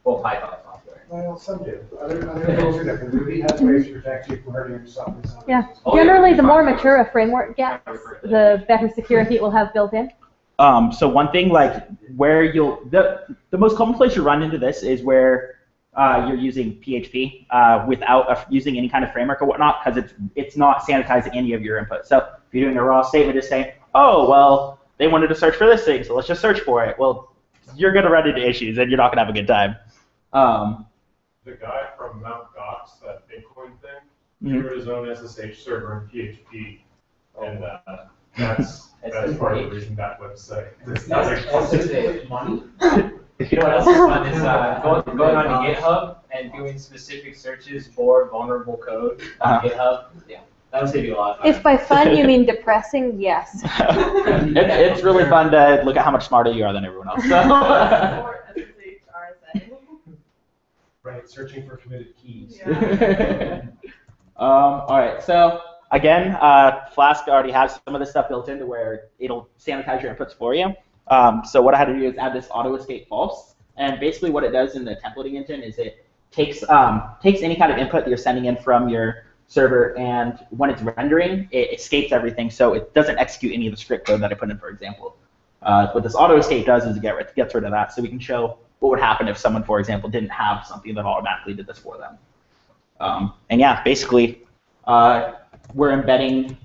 Well, Python software. Well, some do. Other, other tools are different. Ruby has ways to protect you from hurting yourself and. Yeah. Oh, yeah, Generally, the more mature a framework gets, the better security it will have built in. Um, so one thing like where you'll the the most common place you run into this is where uh, you're using PHP uh, without a, using any kind of framework or whatnot because it's it's not sanitizing any of your input. So if you're doing a raw statement, just say, oh well, they wanted to search for this thing, so let's just search for it. Well, you're gonna run into issues and you're not gonna have a good time. Um, The guy from Mount Gox, that Bitcoin thing, Mhm. he wrote his own SSH server in PHP, and uh, that's that's part of the reason that website. That's money. You know what else is fun is uh, going, going on to GitHub and doing specific searches for vulnerable code on Uh-huh. GitHub. Yeah, that'll save you a lot. If by fun you mean depressing, yes. it, it's really fun to look at how much smarter you are than everyone else. So. Right, searching for committed keys. um, all right, so again, uh, Flask already has some of this stuff built into where it'll sanitize your inputs for you. Um, so what I had to do is add this auto escape false, and basically what it does in the templating engine is it takes um, takes any kind of input that you're sending in from your server, and when it's rendering, it escapes everything, so it doesn't execute any of the script code that I put in, for example. Uh, what this auto escape does is it get gets rid of that, so we can show what would happen if someone, for example, didn't have something that automatically did this for them. Um, and yeah, basically, uh, we're embedding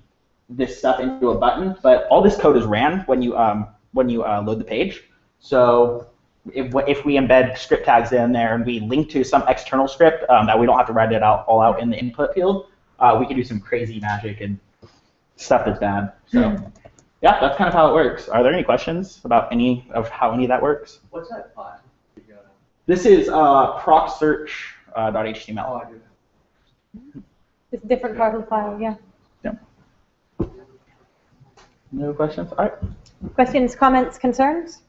this stuff into a button, but all this code is ran when you um, when you uh, load the page. So if, if we embed script tags in there and we link to some external script um, that we don't have to write it out all out in the input field, uh, we can do some crazy magic and stuff that's bad. So yeah, that's kind of how it works. Are there any questions about any of how any of that works? What's that file? This is uh, procsearch.html. Oh, I do. It's a different part of the file, yeah. No questions? All right. Questions, comments, concerns?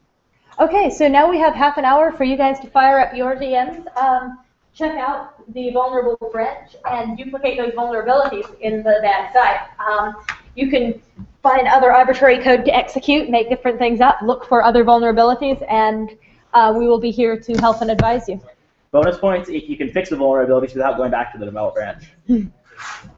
Okay, so now we have half an hour for you guys to fire up your VMs. Um, check out the vulnerable branch and duplicate those vulnerabilities in the bad site. Um, you can find other arbitrary code to execute, make different things up, look for other vulnerabilities, and uh, we will be here to help and advise you. Bonus points if you can fix the vulnerabilities without going back to the develop branch.